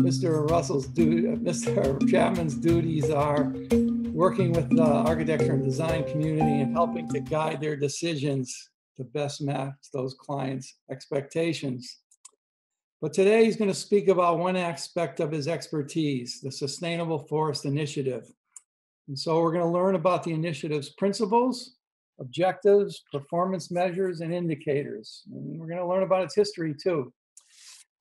Mr. Russell's duty, uh, Mr. Chapman's duties are working with the architecture and design community and helping to guide their decisions to best match those clients' expectations. But today he's going to speak about one aspect of his expertise, the Sustainable Forest Initiative. And so we're going to learn about the initiative's principles, objectives, performance measures, and indicators. And we're going to learn about its history too,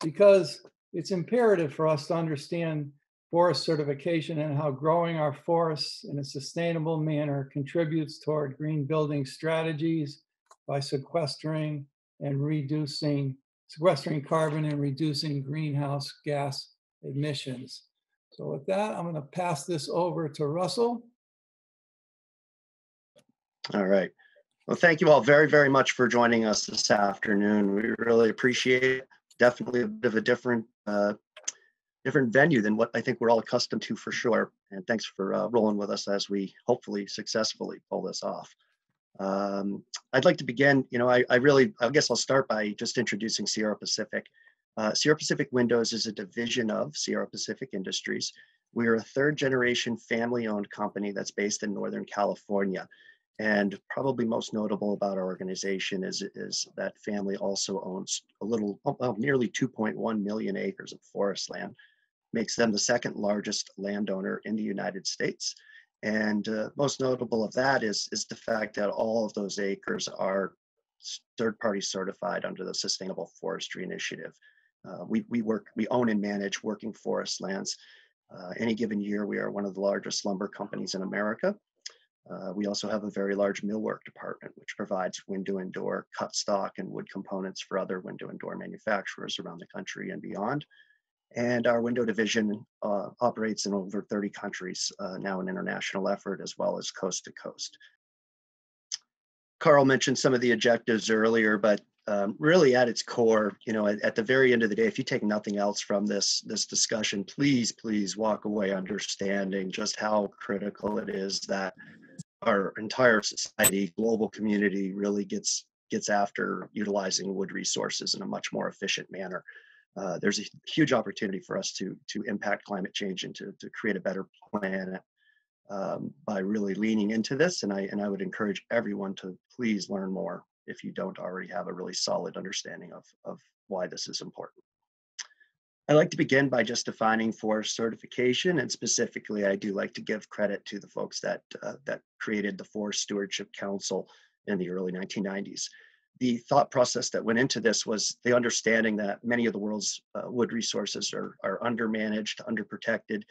because it's imperative for us to understand forest certification and how growing our forests in a sustainable manner contributes toward green building strategies by sequestering and reducing sequestering carbon and reducing greenhouse gas emissions. So with that, I'm going to pass this over to Russell. All right. Well, thank you all very, very much for joining us this afternoon. We really appreciate it. Definitely a bit of a different, uh, different venue than what I think we're all accustomed to for sure. And thanks for uh, rolling with us as we hopefully successfully pull this off. Um, I'd like to begin, you know, I, I, really, I guess I'll start by just introducing Sierra Pacific. Uh, Sierra Pacific Windows is a division of Sierra Pacific Industries. We are a third generation family owned company that's based in Northern California. And probably most notable about our organization is, is that family also owns a little, well, nearly 2.1 million acres of forest land, makes them the second largest landowner in the United States and uh, most notable of that is, is the fact that all of those acres are third party certified under the Sustainable Forestry Initiative. Uh, we, we work, we own and manage working forest lands. Uh, any given year, we are one of the largest lumber companies in America. Uh, we also have a very large millwork department, which provides window and door cut stock and wood components for other window and door manufacturers around the country and beyond. And our window division uh, operates in over 30 countries, uh, now an international effort as well as coast to coast. Carl mentioned some of the objectives earlier, but um, really at its core, you know, at, at, the very end of the day, if you take nothing else from this this discussion, please, please walk away understanding just how critical it is that our entire society, global community, really gets gets after utilizing wood resources in a much more efficient manner uh, there's a huge opportunity for us to to impact climate change and to, to create a better planet um, by really leaning into this. And I and I would encourage everyone to please learn more if you don't already have a really solid understanding of of why this is important. I like to begin by just defining forest certification, and specifically, I do like to give credit to the folks that uh, that created the Forest Stewardship Council in the early 1990s the thought process that went into this was the understanding that many of the world's uh, wood resources are, are undermanaged, underprotected,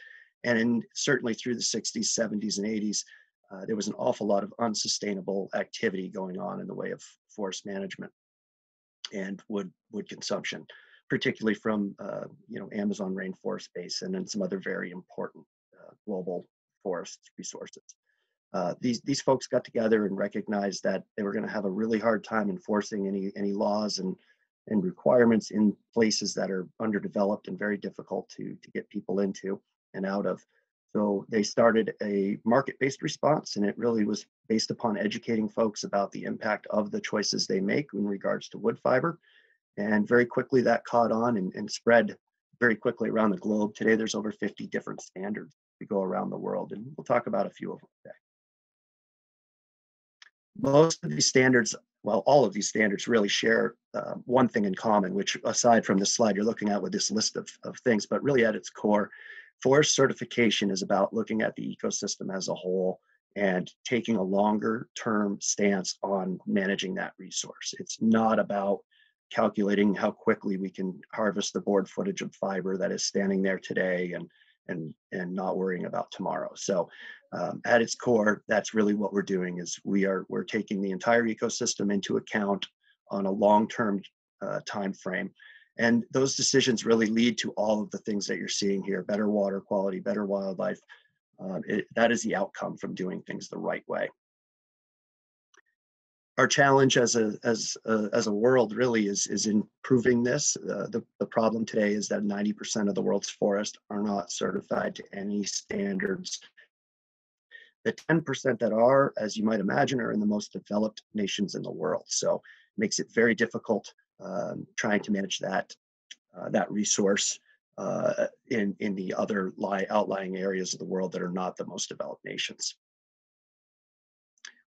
and in, certainly through the 60s, 70s, and 80s, uh, there was an awful lot of unsustainable activity going on in the way of forest management and wood wood consumption, particularly from uh, you know Amazon rainforest basin and some other very important uh, global forest resources uh, these these folks got together and recognized that they were going to have a really hard time enforcing any any laws and and requirements in places that are underdeveloped and very difficult to to get people into and out of. So they started a market-based response, and it really was based upon educating folks about the impact of the choices they make in regards to wood fiber. And very quickly that caught on and, and spread very quickly around the globe. Today there's over 50 different standards we go around the world, and we'll talk about a few of them today most of these standards, well, all of these standards really share uh, one thing in common, which aside from the slide you're looking at with this list of, of things, but really at its core, forest certification is about looking at the ecosystem as a whole and taking a longer term stance on managing that resource. It's not about calculating how quickly we can harvest the board footage of fiber that is standing there today and and and not worrying about tomorrow. So um, at its core, that's really what we're doing is we are we're taking the entire ecosystem into account on a long-term uh, time frame. And those decisions really lead to all of the things that you're seeing here, better water quality, better wildlife. Um, it, that is the outcome from doing things the right way. Our challenge as a, as a, as a world really is, is improving this. Uh, the, the problem today is that 90% of the world's forests are not certified to any standards the 10% that are, as you might imagine, are in the most developed nations in the world. So it makes it very difficult um, trying to manage that, uh, that resource uh, in, in the other lie, outlying areas of the world that are not the most developed nations.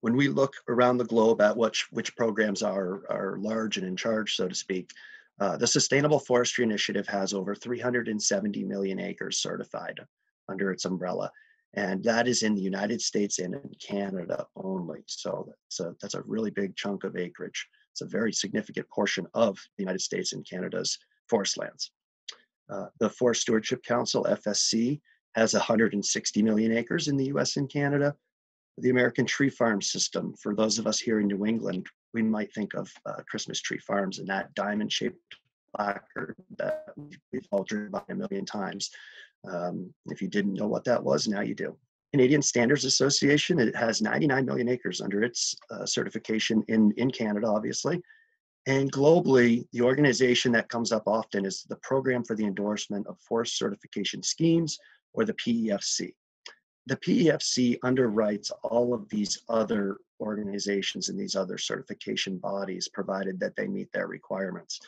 When we look around the globe at which, which programs are, are large and in charge, so to speak, uh, the Sustainable Forestry Initiative has over 370 million acres certified under its umbrella. And that is in the United States and in Canada only. So that's a, that's a really big chunk of acreage. It's a very significant portion of the United States and Canada's forest lands. Uh, the Forest Stewardship Council, FSC, has 160 million acres in the US and Canada. The American Tree Farm System, for those of us here in New England, we might think of uh, Christmas tree farms and that diamond shaped placard that we've all driven by a million times. Um, if you didn't know what that was, now you do. Canadian Standards Association, it has 99 million acres under its uh, certification in, in Canada, obviously. And globally, the organization that comes up often is the Program for the Endorsement of Forest Certification Schemes, or the PEFC. The PEFC underwrites all of these other organizations and these other certification bodies, provided that they meet their requirements.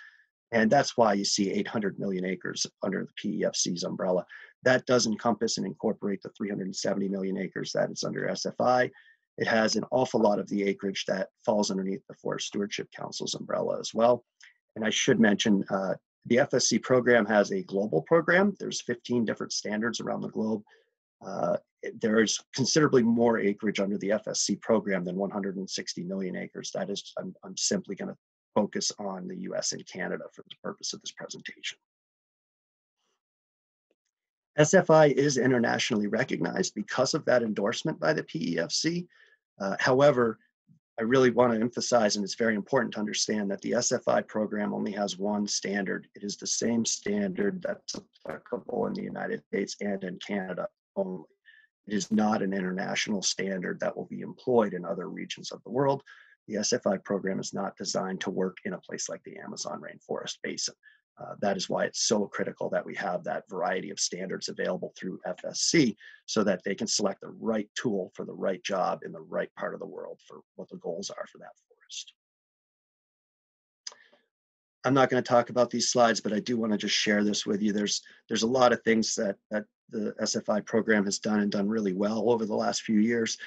And that's why you see 800 million acres under the PEFC's umbrella. That does encompass and incorporate the 370 million acres that is under SFI it has an awful lot of the acreage that falls underneath the Forest Stewardship Council's umbrella as well. And I should mention uh, the FSC program has a global program. There's 15 different standards around the globe. Uh, there's considerably more acreage under the FSC program than 160 million acres. That is, I'm, I'm simply going to focus on the US and Canada for the purpose of this presentation. SFI is internationally recognized because of that endorsement by the PEFC. Uh, however, I really want to emphasize, and it's very important to understand that the SFI program only has one standard. It is the same standard that's applicable in the United States and in Canada only. It is not an international standard that will be employed in other regions of the world. The SFI program is not designed to work in a place like the Amazon rainforest basin. Uh, that is why it's so critical that we have that variety of standards available through FSC so that they can select the right tool for the right job in the right part of the world for what the goals are for that forest. I'm not going to talk about these slides, but I do want to just share this with you. There's there's a lot of things that that the SFI program has done and done really well over the last few years.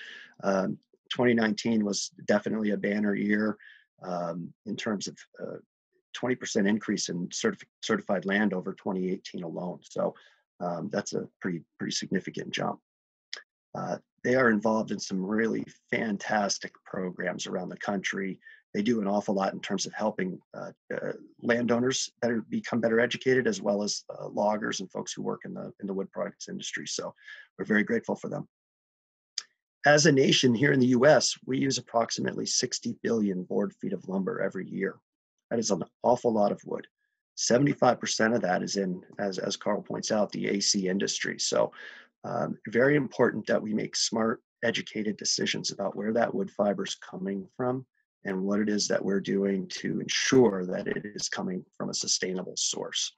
Um, 2019 was definitely a banner year um, in terms of uh, 20% increase in certif- certified land over 2018 alone. So um, that's a pretty pretty significant jump. Uh, they are involved in some really fantastic programs around the country. They do an awful lot in terms of helping uh, uh, landowners better become better educated, as well as uh, loggers and folks who work in the in the wood products industry. So we're very grateful for them. As a nation here in the U.S., we use approximately 60 billion board feet of lumber every year. That is an awful lot of wood. 75% of that is in, as, as Carl points out, the AC industry. So um, very important that we make smart, educated decisions about where that wood fiber is coming from and what it is that we're doing to ensure that it is coming from a sustainable source.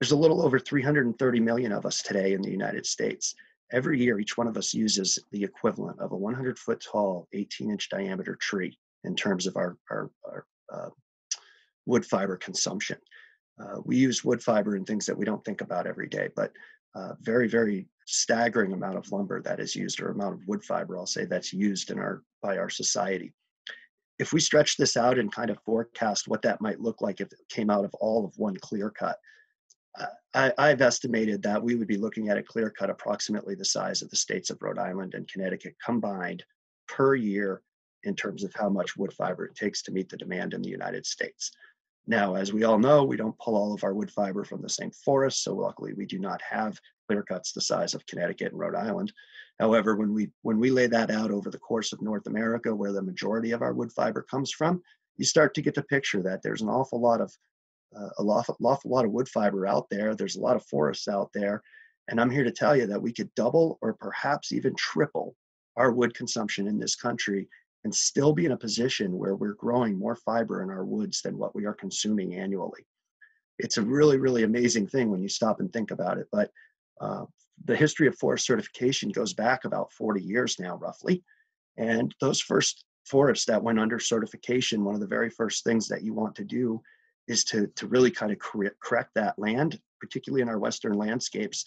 There's a little over 330 million of us today in the United States. Every year, each one of us uses the equivalent of a 100 foot tall, 18 inch diameter tree in terms of our, our, our uh, wood fiber consumption. Uh, we use wood fiber in things that we don't think about every day, but uh, very, very staggering amount of lumber that is used, or amount of wood fiber, I'll say, that's used in our by our society. If we stretch this out and kind of forecast what that might look like if it came out of all of one clear cut, uh, I, have estimated that we would be looking at a clear cut approximately the size of the states of Rhode Island and Connecticut combined per year in terms of how much wood fiber it takes to meet the demand in the United States. Now, as we all know, we don't pull all of our wood fiber from the same forest, so luckily we do not have clear cuts the size of Connecticut and Rhode Island. However, when we when we lay that out over the course of North America, where the majority of our wood fiber comes from, you start to get the picture that there's an awful lot of uh, a lot, awful lot of wood fiber out there. There's a lot of forests out there, and I'm here to tell you that we could double or perhaps even triple our wood consumption in this country and still be in a position where we're growing more fiber in our woods than what we are consuming annually. It's a really, really amazing thing when you stop and think about it. But uh, the history of forest certification goes back about 40 years now, roughly. And those first forests that went under certification, one of the very first things that you want to do is to, to really kind of correct that land particularly in our western landscapes,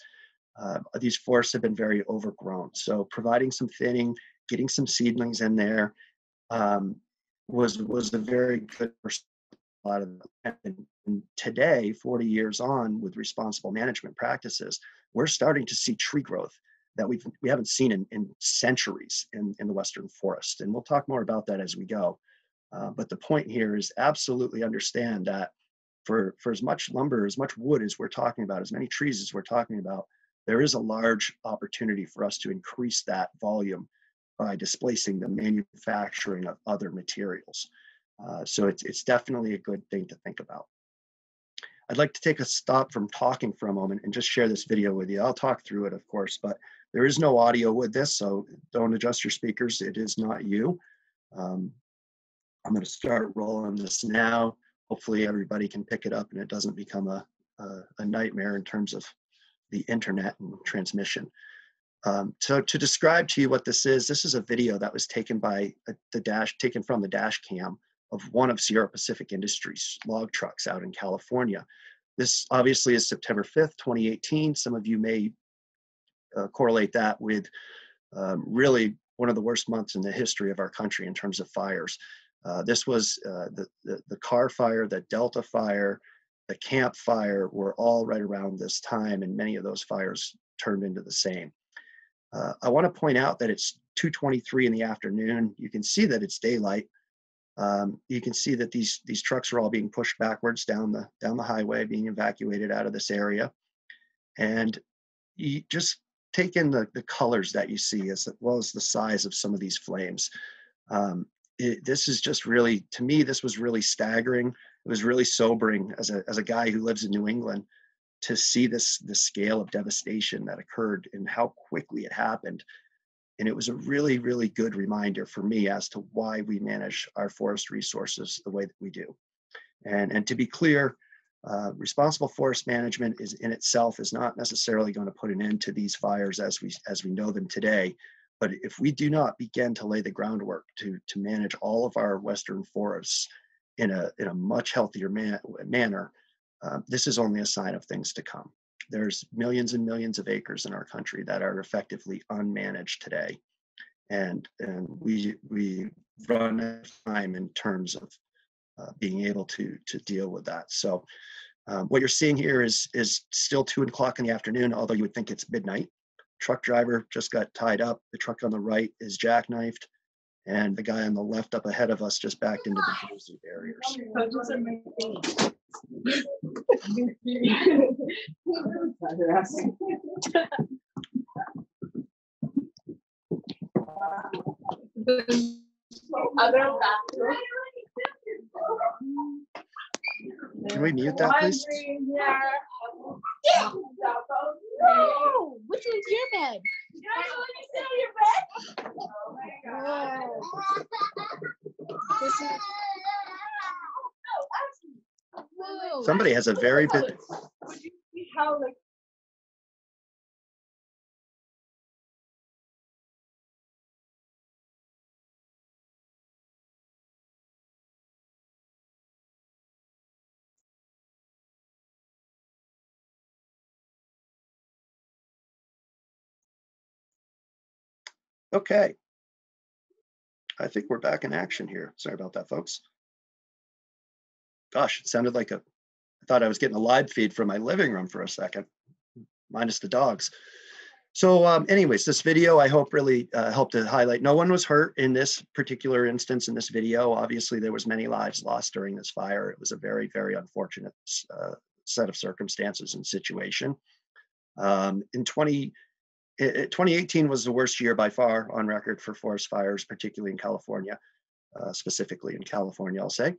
uh, these forests have been very overgrown. So providing some thinning, getting some seedlings in there um, was was a very good a lot of. And today, 40 years on with responsible management practices, we're starting to see tree growth that we've we haven't seen in, in centuries in, in the western forest. And we'll talk more about that as we go. Uh, but the point here is absolutely understand that for for as much lumber, as much wood as we're talking about, as many trees as we're talking about, there is a large opportunity for us to increase that volume by displacing the manufacturing of other materials. Uh, so it's, it's definitely a good thing to think about. I'd like to take a stop from talking for a moment and just share this video with you. I'll talk through it, of course, but there is no audio with this, so don't adjust your speakers. It is not you. Um, I'm going to start rolling this now. Hopefully everybody can pick it up and it doesn't become a, a, a nightmare in terms of the internet and transmission. Um, so to describe to you what this is, this is a video that was taken by the dash, taken from the dash cam of one of Sierra Pacific Industries log trucks out in California. This obviously is September 5th, 2018. Some of you may uh, correlate that with um, really one of the worst months in the history of our country in terms of fires. Uh, this was uh, the, the, the Carr fire, the Delta fire, the Camp fire were all right around this time, and many of those fires turned into the same. Uh, I want to point out that it's 2:23 in the afternoon. You can see that it's daylight. Um, you can see that these these trucks are all being pushed backwards down the down the highway, being evacuated out of this area, and you just take in the the colors that you see as well as the size of some of these flames. Um, it, this is just really, to me, this was really staggering. It was really sobering as a as a guy who lives in New England to see this the scale of devastation that occurred and how quickly it happened and it was a really really good reminder for me as to why we manage our forest resources the way that we do and and to be clear uh, responsible forest management is in itself is not necessarily going to put an end to these fires as we as we know them today but if we do not begin to lay the groundwork to to manage all of our western forests in a in a much healthier man, manner uh, this is only a sign of things to come. There's millions and millions of acres in our country that are effectively unmanaged today. And, and we, we run out of time in terms of uh, being able to, to deal with that. So um, what you're seeing here is, is still two o'clock in the afternoon, although you would think it's midnight. Truck driver just got tied up. The truck on the right is jackknifed and the guy on the left up ahead of us just backed into the Jersey barriers. Can we mute that, please? Yeah. No, which is your bed? Whoa. This is- Whoa. Somebody has a very big, okay. I think we're back in action here. Sorry about that, folks. Gosh, it sounded like a, I thought I was getting a live feed from my living room for a second, minus the dogs. So um, anyways, this video I hope really uh, helped to highlight. No one was hurt in this particular instance in this video. Obviously, there was many lives lost during this fire. It was a very, very unfortunate uh, set of circumstances and situation. Um, in 20, i- i- 2018 was the worst year by far on record for forest fires, particularly in California, uh, specifically in California, I'll say.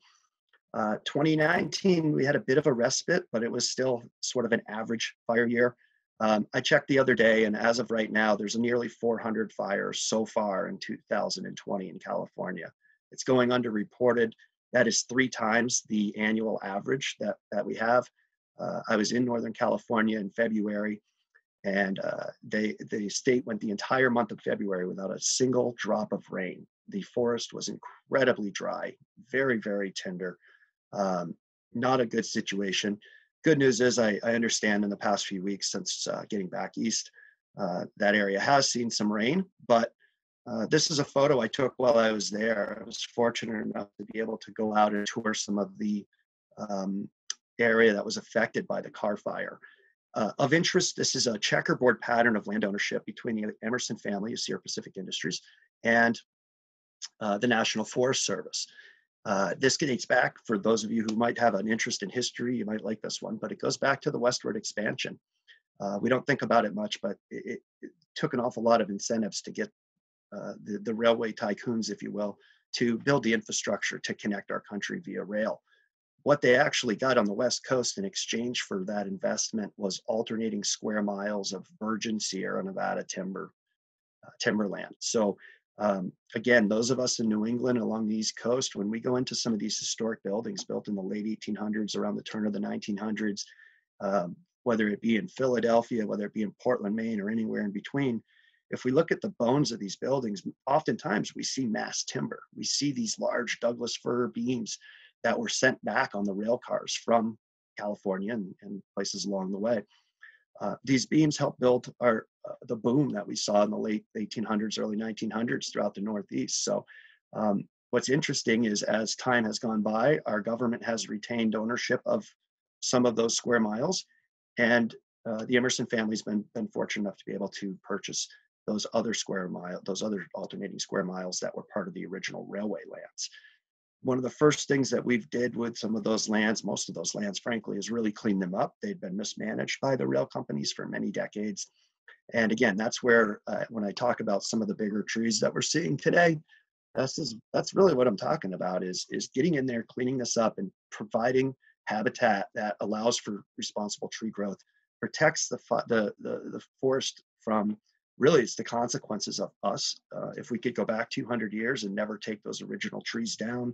Uh, 2019, we had a bit of a respite, but it was still sort of an average fire year. Um, I checked the other day, and as of right now, there's nearly 400 fires so far in 2020 in California. It's going underreported. That is three times the annual average that, that we have. Uh, I was in Northern California in February, and uh, they, the state went the entire month of February without a single drop of rain. The forest was incredibly dry, very, very tender. Um, not a good situation good news is I, I understand in the past few weeks since uh, getting back east, uh, that area has seen some rain, but uh, this is a photo I took while I was there. I was fortunate enough to be able to go out and tour some of the um, area that was affected by the Carr fire. Uh, of interest, this is a checkerboard pattern of land ownership between the Emmerson family of Sierra Pacific Industries and uh, the National Forest Service. Uh, this dates back for those of you who might have an interest in history, you might like this one, but it goes back to the westward expansion. Uh, we don't think about it much, but it, it, took an awful lot of incentives to get uh, the, the railway tycoons, if you will, to build the infrastructure to connect our country via rail. What they actually got on the West Coast in exchange for that investment was alternating square miles of virgin Sierra Nevada timber, uh, timberland. So um, again, those of us in New England along the East Coast, when we go into some of these historic buildings built in the late 1800s, around the turn of the 1900s, um, whether it be in Philadelphia, whether it be in Portland, Maine, or anywhere in between, if we look at the bones of these buildings, oftentimes we see mass timber. We see these large Douglas fir beams that were sent back on the rail cars from California and, and places along the way. Uh, these beams helped build our uh, the boom that we saw in the late 1800s, early 1900s throughout the Northeast. So, um, what's interesting is as time has gone by, our government has retained ownership of some of those square miles, and uh, the Emmerson family's been been fortunate enough to be able to purchase those other square mile, those other alternating square miles that were part of the original railway lands one of the first things that we've did with some of those lands, most of those lands, frankly, is really clean them up. They'd been mismanaged by the rail companies for many decades. And again, that's where uh, when I talk about some of the bigger trees that we're seeing today, that's is, that's really what I'm talking about is is getting in there, cleaning this up, and providing habitat that allows for responsible tree growth, protects the the the, the forest from really it's the consequences of us. Uh, if we could go back 200 years and never take those original trees down,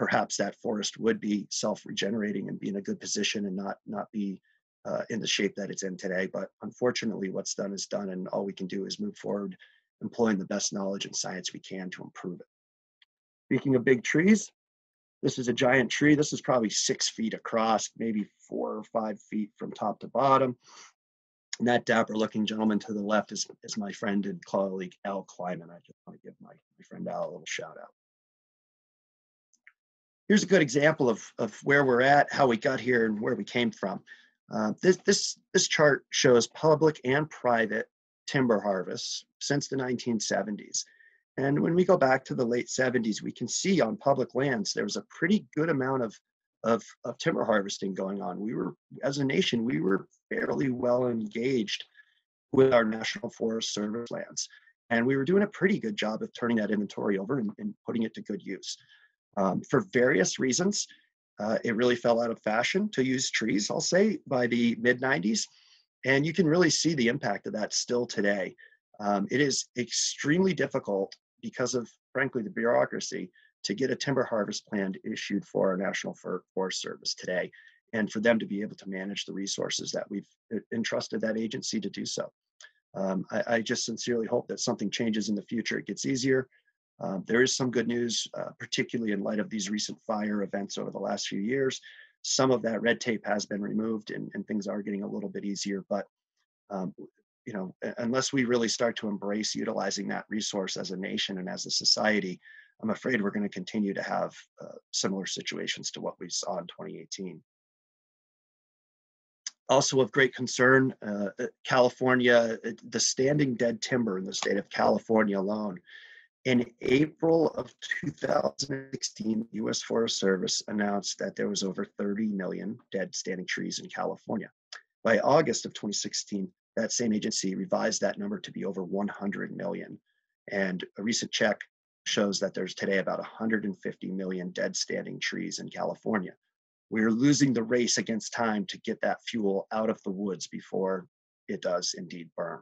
perhaps that forest would be self-regenerating and be in a good position and not not be uh, in the shape that it's in today. But unfortunately, what's done is done, and all we can do is move forward, employing the best knowledge and science we can to improve it. Speaking of big trees, this is a giant tree. This is probably six feet across, maybe four or five feet from top to bottom. And that dapper looking gentleman to the left is, is my friend and colleague Al Kleiman. I just want to give my, my friend Al a little shout out here's a good example of, of where we're at, how we got here, and where we came from. Uh, this, this, this chart shows public and private timber harvests since the 1970s. And when we go back to the late 70s, we can see on public lands there was a pretty good amount of, of, of timber harvesting going on. We were, as a nation, we were fairly well engaged with our National Forest Service lands. And we were doing a pretty good job of turning that inventory over and, and putting it to good use. Um, for various reasons, uh, it really fell out of fashion to use trees, I'll say, by the mid 90s. And you can really see the impact of that still today. Um, it is extremely difficult because of, frankly, the bureaucracy to get a timber harvest plan issued for our National Forest Service today and for them to be able to manage the resources that we've entrusted that agency to do so. Um, I, I, just sincerely hope that something changes in the future. It gets easier. Um, there is some good news, uh, particularly in light of these recent fire events over the last few years. Some of that red tape has been removed and, and things are getting a little bit easier, but um, you know, unless we really start to embrace utilizing that resource as a nation and as a society, I'm afraid we're going to continue to have uh, similar situations to what we saw in 2018. Also of great concern, uh, uh California, uh, the standing dead timber in the state of California alone in April of 2016, U.S. Forest Service announced that there was over 30 million dead standing trees in California. By August of 2016, that same agency revised that number to be over 100 million. And a recent check shows that there's today about 150 million dead standing trees in California. We're losing the race against time to get that fuel out of the woods before it does indeed burn.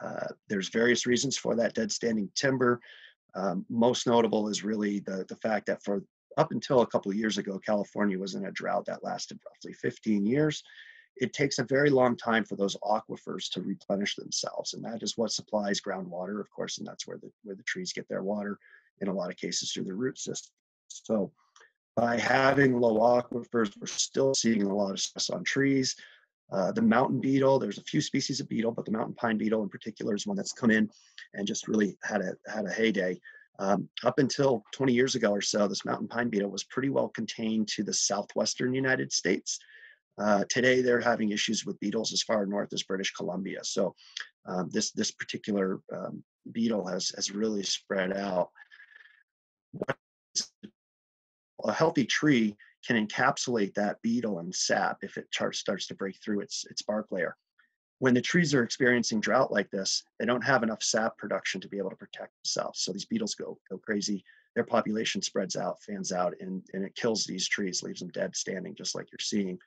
Uh, there's various reasons for that dead standing timber. Um, most notable is really the, the fact that for up until a couple of years ago, California was in a drought that lasted roughly 15 years. It takes a very long time for those aquifers to replenish themselves, and that is what supplies groundwater, of course, and that's where the where the trees get their water in a lot of cases through the root system. So By having low aquifers, we're still seeing a lot of stress on trees. Uh, the mountain beetle, there's a few species of beetle, but the mountain pine beetle in particular is one that's come in and just really had a had a heyday. Um, up until 20 years ago or so, this mountain pine beetle was pretty well contained to the southwestern United States. Uh, today, they're having issues with beetles as far north as British Columbia. So um, this this particular um, beetle has has really spread out. A healthy tree can encapsulate that beetle and sap if it starts to break through its its bark layer. When the trees are experiencing drought like this, they don't have enough sap production to be able to protect themselves. So these beetles go go crazy. Their population spreads out, fans out, and, and it kills these trees, leaves them dead standing, just like you're seeing.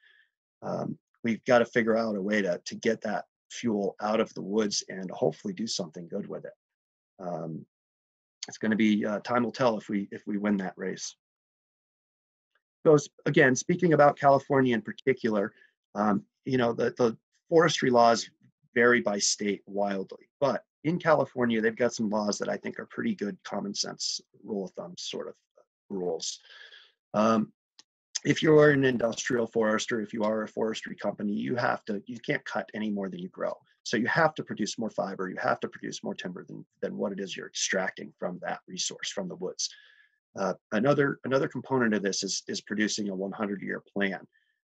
Um, we've got to figure out a way to, to get that fuel out of the woods and hopefully do something good with it. Um, it's going to be uh, time will tell if we if we win that race. So again, speaking about California in particular, um, you know the the forestry laws vary by state wildly, but in California they've got some laws that I think are pretty good common sense rule of thumb sort of rules. Um, if you're an industrial forester, if you are a forestry company, you have to, you can't cut any more than you grow. So you have to produce more fiber, you have to produce more timber than, than what it is you're extracting from that resource, from the woods. Uh, another, another component of this is, is producing a 100 year plan.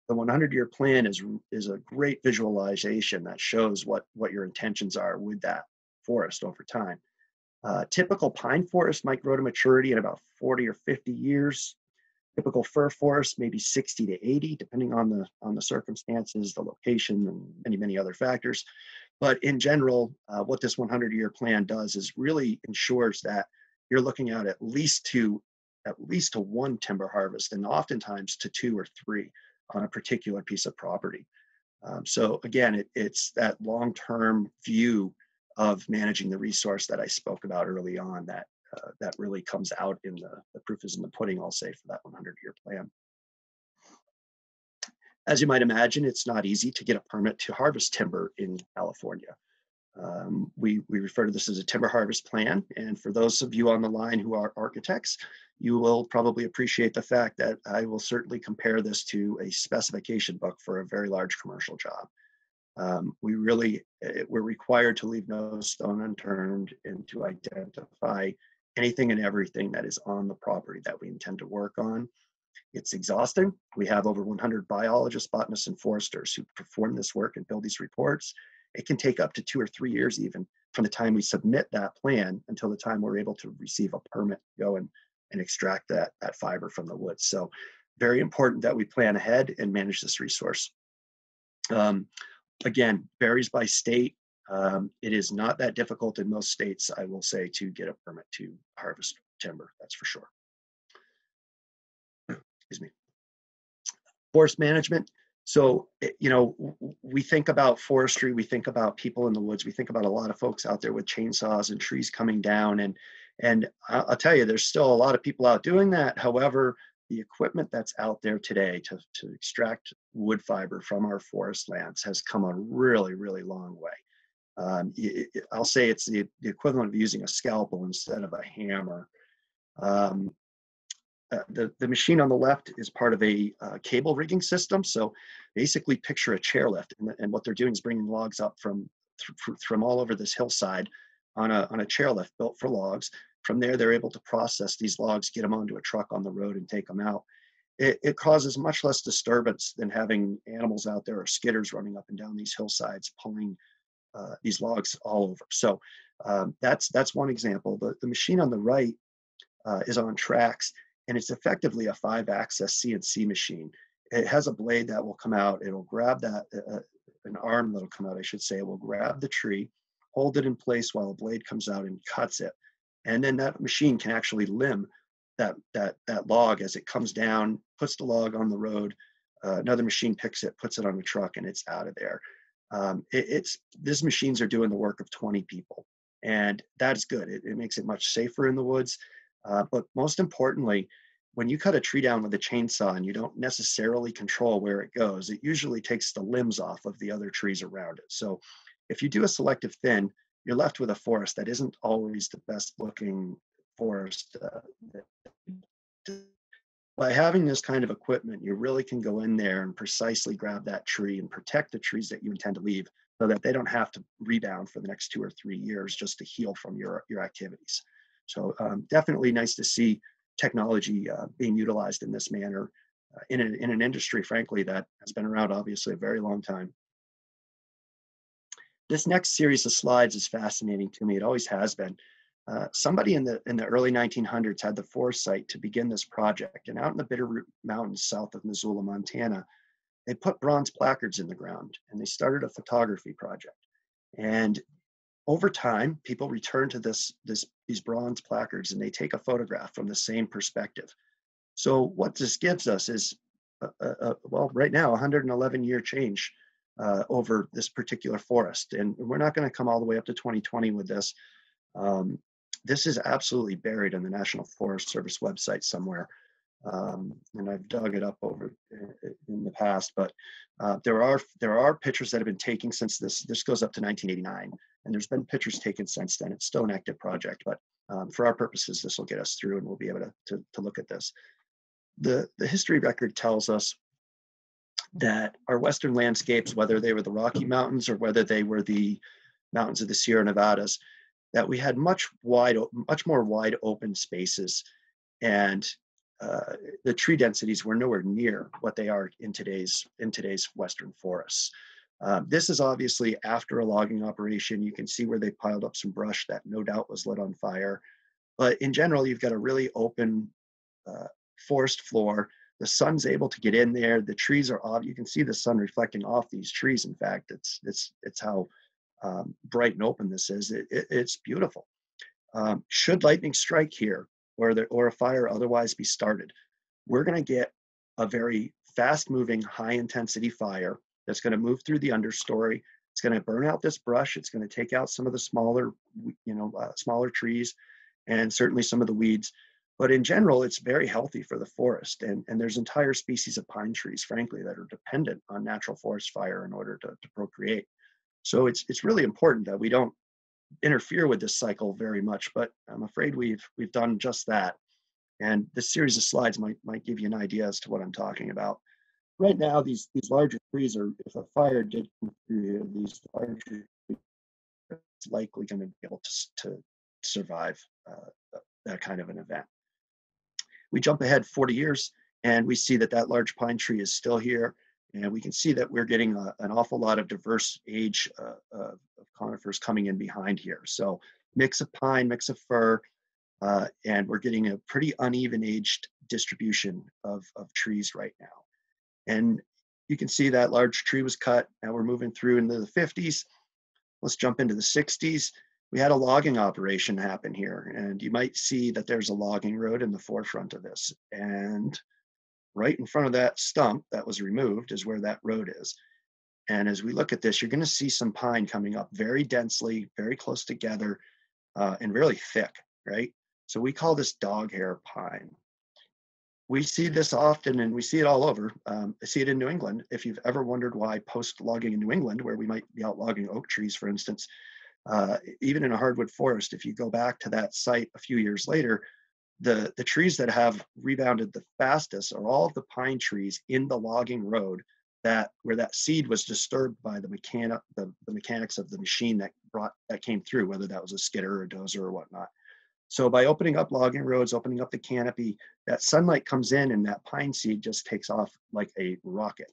The 100 year plan is, is a great visualization that shows what, what your intentions are with that forest over time. Uh, typical pine forest might grow to maturity in about 40 or 50 years typical fir forest maybe 60 to 80 depending on the on the circumstances the location and many many other factors but in general uh, what this 100 year plan does is really ensures that you're looking at at least to at least to one timber harvest and oftentimes to two or three on a particular piece of property um, so again it, it's that long-term view of managing the resource that i spoke about early on that uh, that really comes out in the, the proof is in the pudding, I'll say, for that 100 year plan. As you might imagine, it's not easy to get a permit to harvest timber in California. Um, we, we refer to this as a timber harvest plan. And for those of you on the line who are architects, you will probably appreciate the fact that I will certainly compare this to a specification book for a very large commercial job. Um, we really, eh, we're required to leave no stone unturned and to identify anything and everything that is on the property that we intend to work on. It's exhausting. We have over 100 biologists, botanists, and foresters who perform this work and build these reports. It can take up to two or three years even from the time we submit that plan until the time we're able to receive a permit to go and, and extract that, that fiber from the woods. So very important that we plan ahead and manage this resource. Um, again, varies by state. Um, it is not that difficult in most states, I will say, to get a permit to harvest timber. That's for sure. Excuse me. Forest management. So, eh, you know, we think about forestry, we think about people in the woods, we think about a lot of folks out there with chainsaws and trees coming down. And, and I'll tell you, there's still a lot of people out doing that. However, the equipment that's out there today to, to extract wood fiber from our forest lands has come a really, really long way. Um, it, I'll say it's the, the, equivalent of using a scalpel instead of a hammer. Um, uh, the, the machine on the left is part of a uh, cable rigging system. So basically picture a chairlift and, and what they're doing is bringing logs up from, th from all over this hillside on a, on a chairlift built for logs. From there, they're able to process these logs, get them onto a truck on the road and take them out. It, it, causes much less disturbance than having animals out there or skidders running up and down these hillsides pulling uh, these logs all over. So um, that's that's one example. The, the machine on the right uh, is on tracks, and it's effectively a five-axis CNC machine. It has a blade that will come out. It'll grab that uh, uh, an arm that'll come out, I should say. It will grab the tree, hold it in place while a blade comes out and cuts it, and then that machine can actually limb that that that log as it comes down, puts the log on the road. Uh, another machine picks it, puts it on the truck, and it's out of there um, it, it's these machines are doing the work of 20 people and that's good it, it makes it much safer in the woods uh, but most importantly when you cut a tree down with a chainsaw and you don't necessarily control where it goes it usually takes the limbs off of the other trees around it so if you do a selective thin you're left with a forest that isn't always the best looking forest uh, by having this kind of equipment, you really can go in there and precisely grab that tree and protect the trees that you intend to leave so that they don't have to rebound for the next two or three years just to heal from your, your activities. So um, definitely nice to see technology uh, being utilized in this manner uh, in, a, in an industry, frankly, that has been around obviously a very long time. This next series of slides is fascinating to me. It always has been. Uh, somebody in the in the early 1900s had the foresight to begin this project, and out in the Bitterroot Mountains south of Missoula, Montana, they put bronze placards in the ground, and they started a photography project. And over time, people return to this this these bronze placards, and they take a photograph from the same perspective. So what this gives us is, a, a, a, well, right now, 111 year change uh, over this particular forest, and we're not going to come all the way up to 2020 with this. Um, this is absolutely buried in the National Forest Service website somewhere. Um, and I've dug it up over uh, in the past, but uh, there are there are pictures that have been taken since this. This goes up to 1989, and there's been pictures taken since then. It's still an active project, but um, for our purposes, this will get us through, and we'll be able to, to, to look at this. The the history record tells us that our western landscapes, whether they were the Rocky Mountains or whether they were the mountains of the Sierra Nevadas, that we had much wide, much more wide open spaces, and uh, the tree densities were nowhere near what they are in today's in today's western forests. Um, this is obviously after a logging operation. You can see where they piled up some brush that no doubt was lit on fire. But in general, you've got a really open uh, forest floor. The sun's able to get in there. The trees are off. You can see the sun reflecting off these trees. In fact, it's it's it's how um, bright and open this is, it, it, it's beautiful. Um, should lightning strike here or, the, or a fire otherwise be started, we're going to get a very fast moving, high intensity fire that's going to move through the understory. It's going to burn out this brush. It's going to take out some of the smaller, you know, uh, smaller trees and certainly some of the weeds. But in general, it's very healthy for the forest. And, and there's entire species of pine trees, frankly, that are dependent on natural forest fire in order to, to procreate. So it's it's really important that we don't interfere with this cycle very much, but I'm afraid we've we've done just that. And this series of slides might might give you an idea as to what I'm talking about. Right now, these these larger trees are if a fire did come through these larger trees, it's likely going to be able to to survive uh, that kind of an event. We jump ahead 40 years and we see that that large pine tree is still here and we can see that we're getting a, an awful lot of diverse age uh, uh, of conifers coming in behind here. So mix of pine, mix of fir, uh, and we're getting a pretty uneven aged distribution of, of trees right now. And you can see that large tree was cut. Now we're moving through into the 50s. Let's jump into the 60s. We had a logging operation happen here, and you might see that there's a logging road in the forefront of this. And right in front of that stump that was removed is where that road is. And as we look at this, you're going to see some pine coming up very densely, very close together, uh, and really thick, right? So we call this dog hair pine. We see this often and we see it all over. Um, I see it in New England. If you've ever wondered why post logging in New England, where we might be out logging oak trees, for instance, uh, even in a hardwood forest, if you go back to that site a few years later, the, the trees that have rebounded the fastest are all of the pine trees in the logging road that where that seed was disturbed by the mechanic the, the mechanics of the machine that brought that came through, whether that was a skidder or a dozer or whatnot. So by opening up logging roads, opening up the canopy, that sunlight comes in and that pine seed just takes off like a rocket.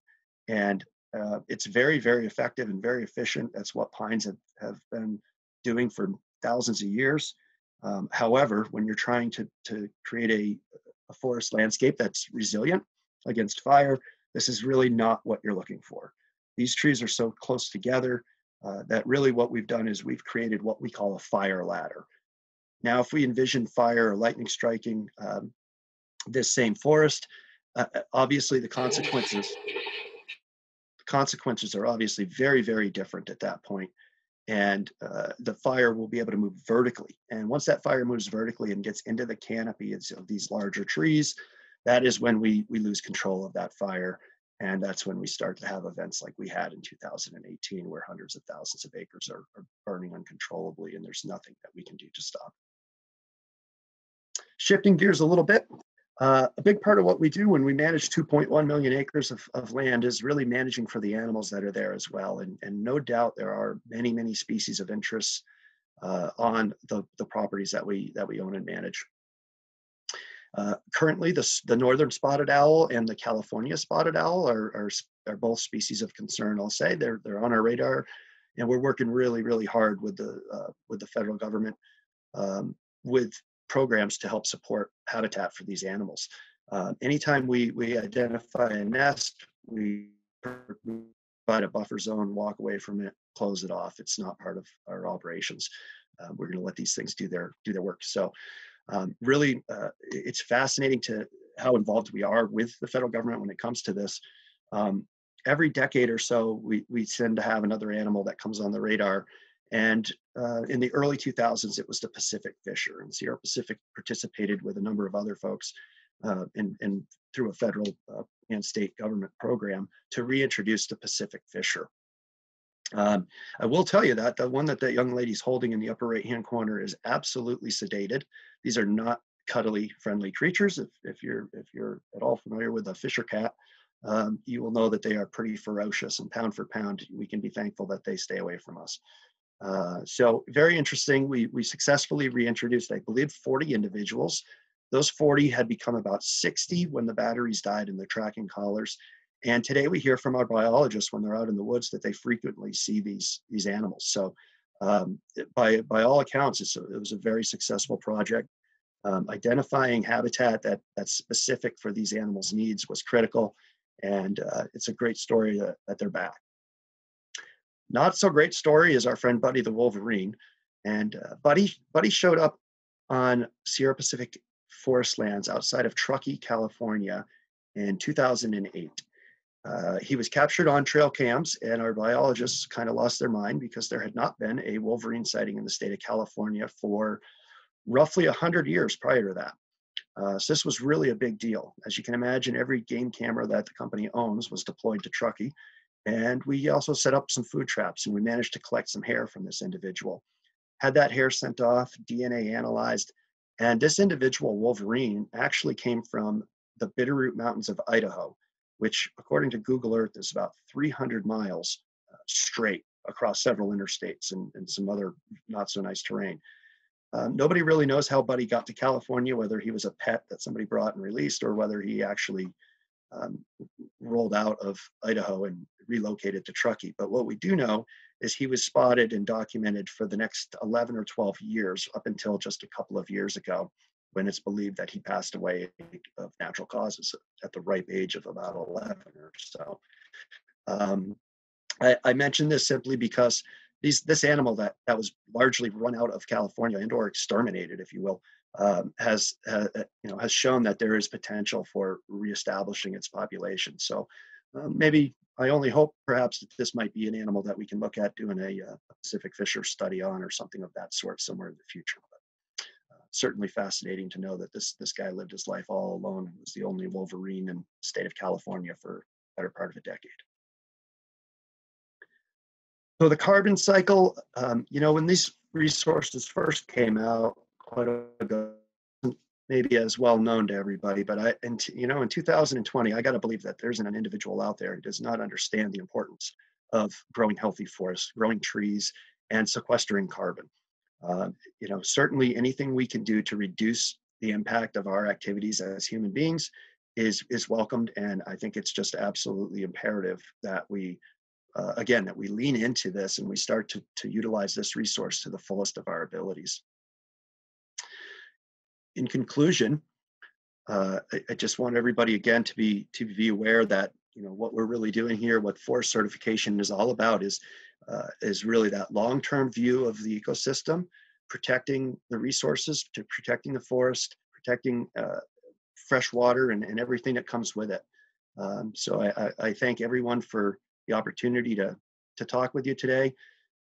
And uh, it's very, very effective and very efficient. That's what pines have, have been doing for thousands of years. Um, however, when you're trying to, to create a, a forest landscape that's resilient against fire, this is really not what you're looking for. These trees are so close together uh, that really what we've done is we've created what we call a fire ladder. Now, if we envision fire or lightning striking um, this same forest, uh, uh obviously the consequences the consequences are obviously very, very different at that point and uh, the fire will be able to move vertically. And once that fire moves vertically and gets into the canopy of these larger trees, that is when we we lose control of that fire, and that's when we start to have events like we had in 2018, where hundreds of thousands of acres are, are burning uncontrollably, and there's nothing that we can do to stop. Shifting gears a little bit, Uh, a big part of what we do when we manage 2.1 million acres of, of land is really managing for the animals that are there as well. And, and no doubt there are many, many species of interest uh, on the, the properties that we, that we own and manage. Uh, currently, the, the northern spotted owl and the California spotted owl are, are, are both species of concern. I'll say they're, they're on our radar and we're working really, really hard with the, uh, with the federal government um, with programs to help support habitat for these animals. Uh, anytime we, we identify a nest, we provide a buffer zone, walk away from it, close it off. It's not part of our operations. Uh, we're going to let these things do their do their work. So, um, really, uh, it's fascinating to how involved we are with the federal government when it comes to this. Um, every decade or so, we we tend to have another animal that comes on the radar. And uh, in the early 2000s, it was the Pacific Fisher, and Sierra Pacific participated with a number of other folks uh, and, through a federal uh, and state government program to reintroduce the Pacific Fisher. Um, I will tell you that the one that that young lady's holding in the upper right-hand corner is absolutely sedated. These are not cuddly, friendly creatures. If, if you're if you're at all familiar with a Fisher cat, um, you will know that they are pretty ferocious. And pound for pound, we can be thankful that they stay away from us. Uh, so very interesting. We we successfully reintroduced, I believe, 40 individuals. Those 40 had become about 60 when the batteries died in the tracking collars. And today we hear from our biologists when they're out in the woods that they frequently see these these animals. So um, by by all accounts, a, it was a very successful project. Um, identifying habitat that that's specific for these animals' needs was critical, and uh, it's a great story that, that they're back. Not so great story is our friend Buddy the Wolverine, and uh, Buddy Buddy showed up on Sierra Pacific forest lands outside of Truckee, California, in 2008. Uh, he was captured on trail cams, and our biologists kind of lost their mind because there had not been a wolverine sighting in the state of California for roughly 100 years prior to that. Uh, so this was really a big deal. As you can imagine, every game camera that the company owns was deployed to Truckee. And we also set up some food traps and we managed to collect some hair from this individual. Had that hair sent off, DNA analyzed, and this individual, Wolverine, actually came from the Bitterroot Mountains of Idaho, which, according to Google Earth, is about 300 miles uh, straight across several interstates and, and some other not so nice terrain. Um, nobody really knows how Buddy got to California, whether he was a pet that somebody brought and released, or whether he actually um, rolled out of Idaho and relocated to Truckee. But what we do know is he was spotted and documented for the next 11 or 12 years, up until just a couple of years ago, when it's believed that he passed away of natural causes at the ripe age of about 11 or so. Um, I, I mention this simply because these this animal that that was largely run out of California and or exterminated, if you will, um, has uh, you know has shown that there is potential for reestablishing its population. So um, maybe I only hope perhaps that this might be an animal that we can look at doing a, uh, Pacific Fisher study on or something of that sort somewhere in the future. But uh, certainly fascinating to know that this this guy lived his life all alone and was the only Wolverine in the state of California for better part of a decade. So the carbon cycle, um, you know, when these resources first came out quite ago, maybe as well known to everybody, but I, and you know, in 2020, I got to believe that there's an individual out there who does not understand the importance of growing healthy forests, growing trees, and sequestering carbon. Uh, you know, certainly anything we can do to reduce the impact of our activities as human beings is is welcomed, and I think it's just absolutely imperative that we uh, again, that we lean into this and we start to, to utilize this resource to the fullest of our abilities. In conclusion, uh, I, I, just want everybody again to be to be aware that you know what we're really doing here, what forest certification is all about, is uh, is really that long-term view of the ecosystem, protecting the resources, to protecting the forest, protecting uh, fresh water, and, and everything that comes with it. Um, so I, I, I thank everyone for the opportunity to to talk with you today.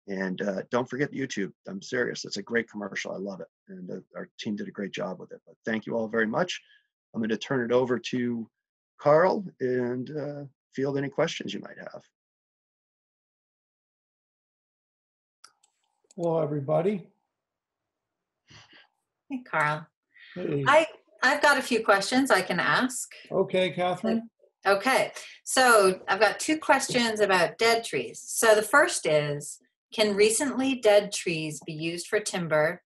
And uh, don't forget YouTube. I'm serious. It's a great commercial. I love it. And uh, our team did a great job with it. But thank you all very much. I'm going to turn it over to Carl and uh, field any questions you might have. Hello, everybody. Hey, Carl. Hey. I I've got a few questions I can ask. Okay, Catherine? Okay, so I've got two questions about dead trees. So the first is Can recently dead trees be used for timber?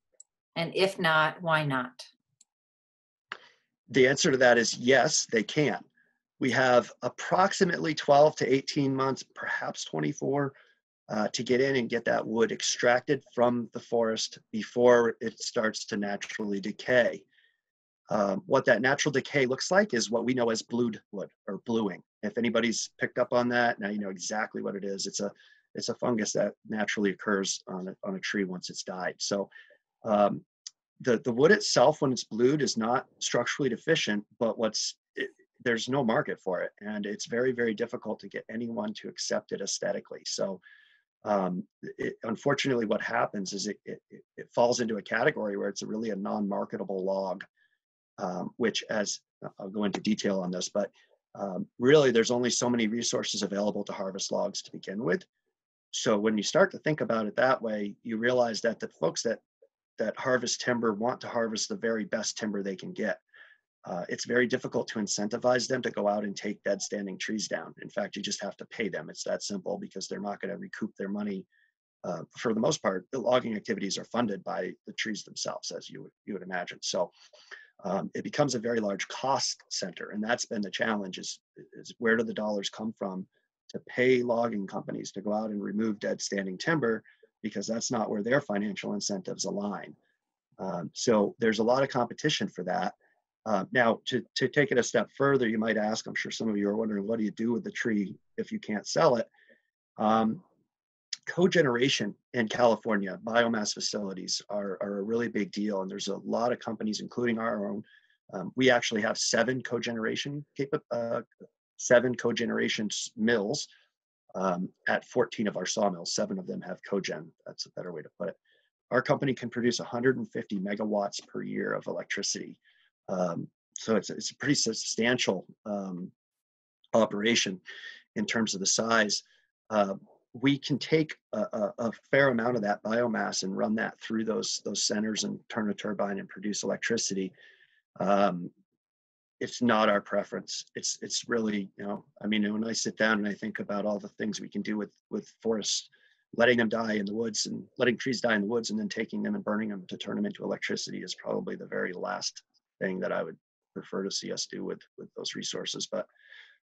And if not, why not? The answer to that is yes, they can. We have approximately 12 to 18 months, perhaps 24, uh, to get in and get that wood extracted from the forest before it starts to naturally decay. Um, what that natural decay looks like is what we know as blued wood or bluing. If anybody's picked up on that, now you know exactly what it is. It's a it's a fungus that naturally occurs on a, on a tree once it's died. So um, the the wood itself, when it's blued, is not structurally deficient, but what's it, there's no market for it, and it's very very difficult to get anyone to accept it aesthetically. So um, it, unfortunately, what happens is it, it, it falls into a category where it's really a non-marketable log um, which as I'll go into detail on this, but um, really there's only so many resources available to harvest logs to begin with. So when you start to think about it that way, you realize that the folks that that harvest timber want to harvest the very best timber they can get. Uh, it's very difficult to incentivize them to go out and take dead standing trees down. In fact, you just have to pay them. It's that simple because they're not going to recoup their money. Uh, for the most part, the logging activities are funded by the trees themselves, as you would, you would imagine. So um, it becomes a very large cost center. And that's been the challenge is, is where do the dollars come from to pay logging companies to go out and remove dead standing timber because that's not where their financial incentives align. Um, so there's a lot of competition for that. Uh, now, to, to take it a step further, you might ask, I'm sure some of you are wondering, what do you do with the tree if you can't sell it? Um, cogeneration in California, biomass facilities are, are a really big deal. And there's a lot of companies, including our own. Um, we actually have seven cogeneration capa- uh, seven cogeneration mills um, at 14 of our sawmills. Seven of them have cogen. That's a better way to put it. Our company can produce 150 megawatts per year of electricity. Um, so it's, it's a pretty substantial um, operation in terms of the size. Uh, we can take a, a, a, fair amount of that biomass and run that through those those centers and turn a turbine and produce electricity. Um, it's not our preference. It's it's really you know I mean when I sit down and I think about all the things we can do with with forests, letting them die in the woods and letting trees die in the woods and then taking them and burning them to turn them into electricity is probably the very last thing that I would prefer to see us do with with those resources. But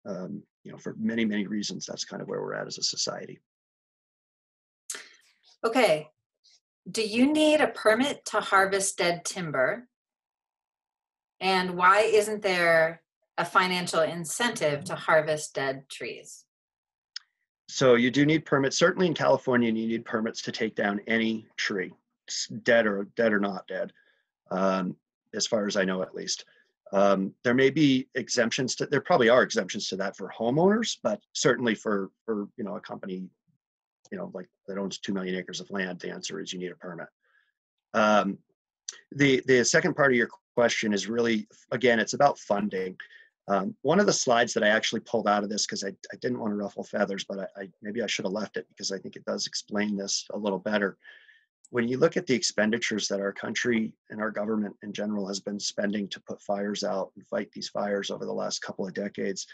um, you know for many many reasons that's kind of where we're at as a society. Okay. Do you need a permit to harvest dead timber? And why isn't there a financial incentive to harvest dead trees? So you do need permits. Certainly in California, you need permits to take down any tree, dead or dead or not dead, um, as far as I know, at least. Um, there may be exemptions to. There probably are exemptions to that for homeowners, but certainly for for you know a company you know, like that owns two million acres of land, the answer is you need a permit. Um, the the second part of your question is really again, it's about funding. Um, one of the slides that I actually pulled out of this because I, I didn't want to ruffle feathers, but I, I maybe I should have left it because I think it does explain this a little better. When you look at the expenditures that our country and our government in general has been spending to put fires out and fight these fires over the last couple of decades,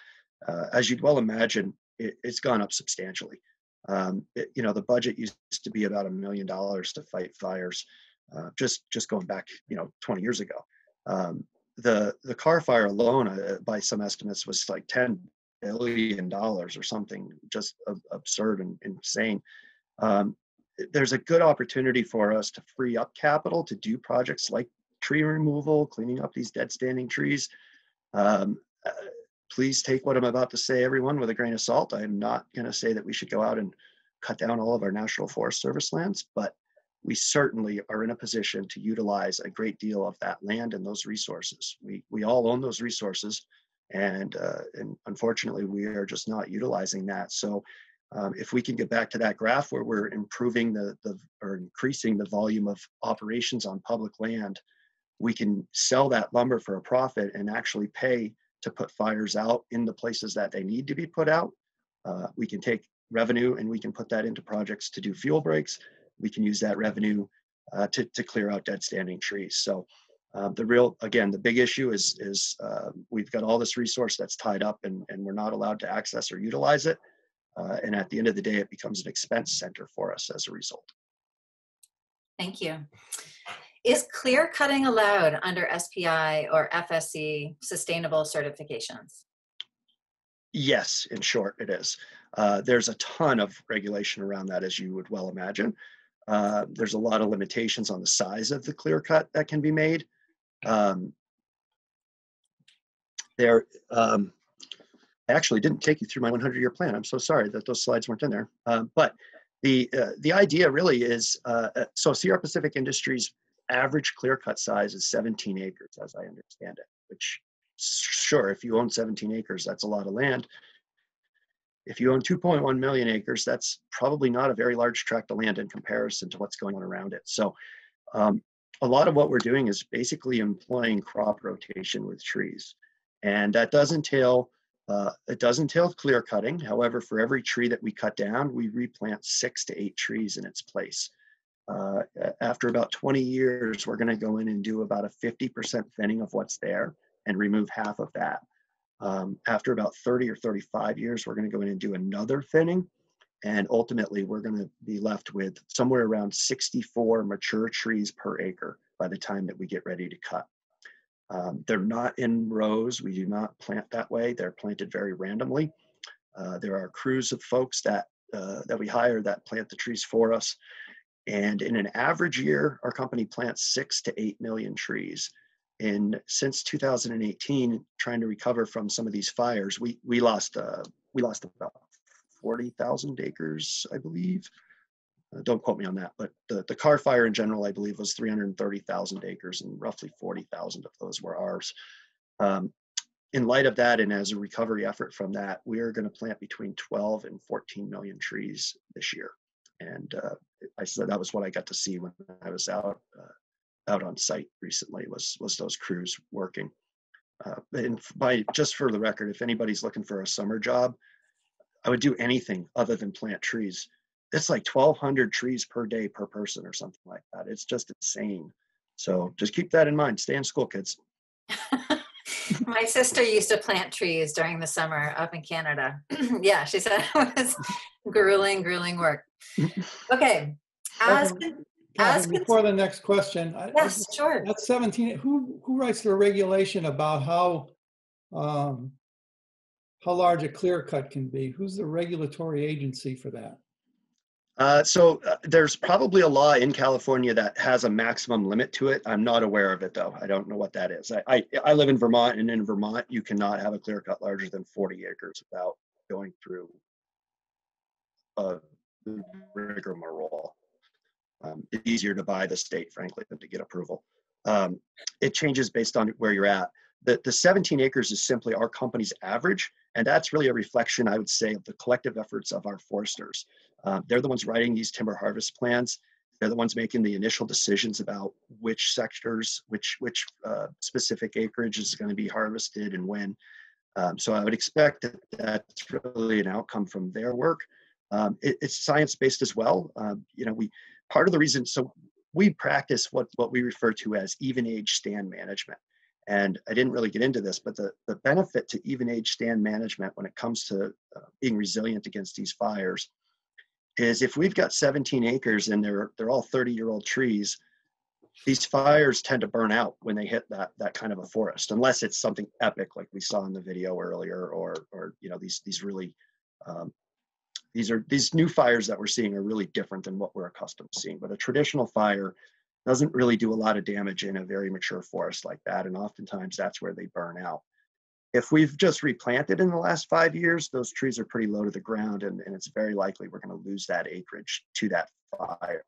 uh, as you'd well imagine, it, it's gone up substantially. Um, it, you know, the budget used to be about a million dollars to fight fires, uh, just just going back, you know, 20 years ago. Um, the the Carr fire alone, uh, by some estimates, was like 10 billion dollars or something, just absurd and insane. Um, there's a good opportunity for us to free up capital to do projects like tree removal, cleaning up these dead standing trees. Um, uh, please take what I'm about to say, everyone, with a grain of salt. I'm not going to say that we should go out and cut down all of our National Forest Service lands, but we certainly are in a position to utilize a great deal of that land and those resources. We, we all own those resources, and, uh, and unfortunately, we are just not utilizing that. So, um, if we can get back to that graph where we're improving the, the or increasing the volume of operations on public land, we can sell that lumber for a profit and actually pay to put fires out in the places that they need to be put out. Uh, we can take revenue and we can put that into projects to do fuel breaks. We can use that revenue uh, to, to clear out dead standing trees. So Uh, the real, again, the big issue is is uh, we've got all this resource that's tied up, and and we're not allowed to access or utilize it. Uh, and at the end of the day, it becomes an expense center for us as a result. Thank you. Is clear cutting allowed under SFI or FSC sustainable certifications? Yes, in short, it is. Uh, there's a ton of regulation around that, as you would well imagine. Uh, there's a lot of limitations on the size of the clear cut that can be made. Um, there, um, I actually didn't take you through my 100 year plan. I'm so sorry that those slides weren't in there. Um, but the uh, the idea really is uh, uh, so Sierra Pacific Industries average clear cut size is 17 acres, as I understand it. Which, sure, if you own 17 acres, that's a lot of land. If you own 2.1 million acres, that's probably not a very large tract of land in comparison to what's going on around it. So, um, a lot of what we're doing is basically employing crop rotation with trees, and that does entail uh, it does entail clear cutting. However, for every tree that we cut down, we replant six to eight trees in its place. Uh, after about 20 years, we're going to go in and do about a 50% thinning of what's there and remove half of that. Um, after about 30 or 35 years, we're going to go in and do another thinning. And ultimately, we're going to be left with somewhere around 64 mature trees per acre by the time that we get ready to cut. Um, they're not in rows. We do not plant that way. They're planted very randomly. Uh, there are crews of folks that uh, that we hire that plant the trees for us. And in an average year, our company plants six to eight million trees. And since 2018, trying to recover from some of these fires, we we lost uh, we lost about 40,000 acres, I believe. Uh, don't quote me on that, but the, the Carr fire in general, I believe, was 330,000 acres, and roughly 40,000 of those were ours. Um, in light of that, and as a recovery effort from that, we are going to plant between 12 and 14 million trees this year. And uh, I said that was what I got to see when I was out uh, out on site recently. Was was those crews working? Uh, and by just for the record, if anybody's looking for a summer job, I would do anything other than plant trees. It's like 1200 trees per day per person or something like that. It's just insane. So just keep that in mind. Stay in school kids. My sister used to plant trees during the summer up in canada. Yeah she said it was grueling grueling work. Okay. As, Kevin, as before the next question, I- I sure. that's 17, who, who writes the regulation about how, um, how large a clear cut can be? Who's the regulatory agency for that? uh, so uh, there's probably a law in california that has a maximum limit to it. I'm not aware of it though. I don't know what that is. I i, I live in vermont and in vermont you cannot have a clear cut larger than 40 acres without going through a rigmarole um, it's easier to buy the state frankly than to get approval. Um, it changes based on where you're at. The, the 17 acres is simply our company's average and that's really a reflection i would say of the collective efforts of our foresters. Uh, they're the ones writing these timber harvest plans. They're the ones making the initial decisions about which sectors which which uh, specific acreage is going to be harvested and when. Um, so i would expect that that's really an outcome from their work. Um, it, it's science based as well. Um, you know we part of the reason so we practice what what we refer to as even age stand management. And I didn't really get into this, but the, the benefit to even age stand management when it comes to uh, being resilient against these fires is if we've got 17 acres and they're, they're all 30 year old trees, these fires tend to burn out when they hit that, that kind of a forest, unless it's something epic like we saw in the video earlier, or, or you know, these, these really, um, these are these new fires that we're seeing are really different than what we're accustomed to seeing. But a traditional fire doesn't really do a lot of damage in a very mature forest like that. And oftentimes that's where they burn out. If we've just replanted in the last five years, those trees are pretty low to the ground, and, and it's very likely we're going to lose that acreage to that fire.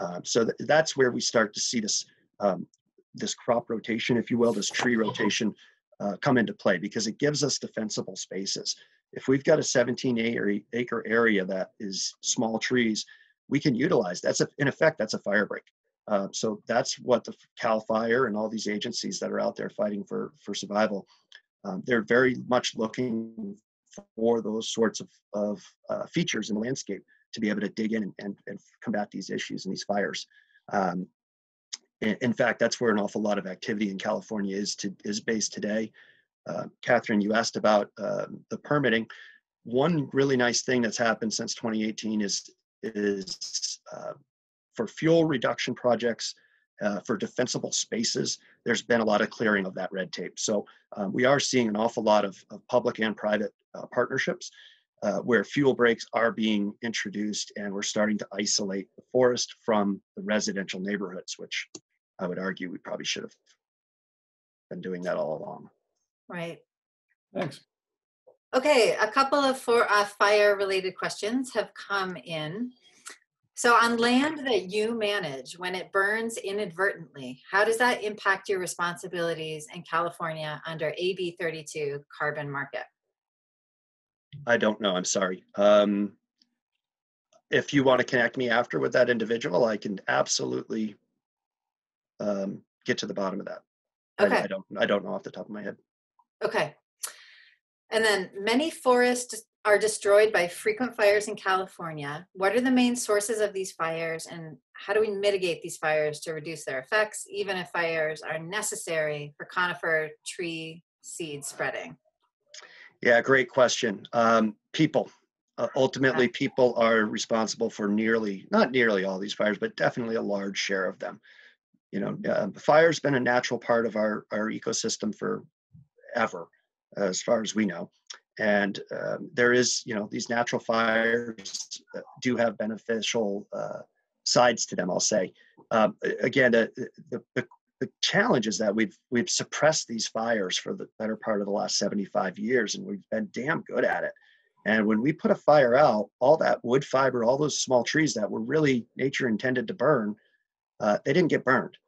Um, so th- that's where we start to see this um, this crop rotation, if you will, this tree rotation uh, come into play because it gives us defensible spaces. If we've got a 17 acre, acre area that is small trees, we can utilize that's a, in effect that's a fire break uh, so that's what the Cal Fire and all these agencies that are out there fighting for for survival, um, they're very much looking for those sorts of, of uh, features in the landscape to be able to dig in and, and, and, combat these issues and these fires. Um, in, in fact, that's where an awful lot of activity in California is to is based today. Uh, Catherine, you asked about uh, the permitting. One really nice thing that's happened since 2018 is is uh, for fuel reduction projects uh, for defensible spaces. There's been a lot of clearing of that red tape. So um, we are seeing an awful lot of, of public and private uh, partnerships where fuel breaks are being introduced and we're starting to isolate the forest from the residential neighborhoods, which I would argue we probably should have been doing that all along. Right. Thanks. Okay, a couple of for uh, fire related questions have come in. So on land that you manage, when it burns inadvertently, how does that impact your responsibilities in California under AB 32 carbon market? I don't know. I'm sorry. Um, if you want to connect me after with that individual, I can absolutely um, get to the bottom of that. I- Okay. I don't. I don't know off the top of my head. Okay. And then many forests are destroyed by frequent fires in California. What are the main sources of these fires and how do we mitigate these fires to reduce their effects, even if fires are necessary for conifer tree seed spreading? Yeah, great question. Um, people. Uh, ultimately, people are responsible for nearly, not nearly all these fires, but definitely a large share of them. You know, uh, fire's been a natural part of our, our ecosystem forever, as far as we know. And um, there is, you know, these natural fires do have beneficial uh, sides to them, I'll say. Um, again, the, the, the, the challenge is that we've we've suppressed these fires for the better part of the last 75 years and we've been damn good at it and when we put a fire out all that wood fiber all those small trees that were really nature intended to burn uh, they didn't get burned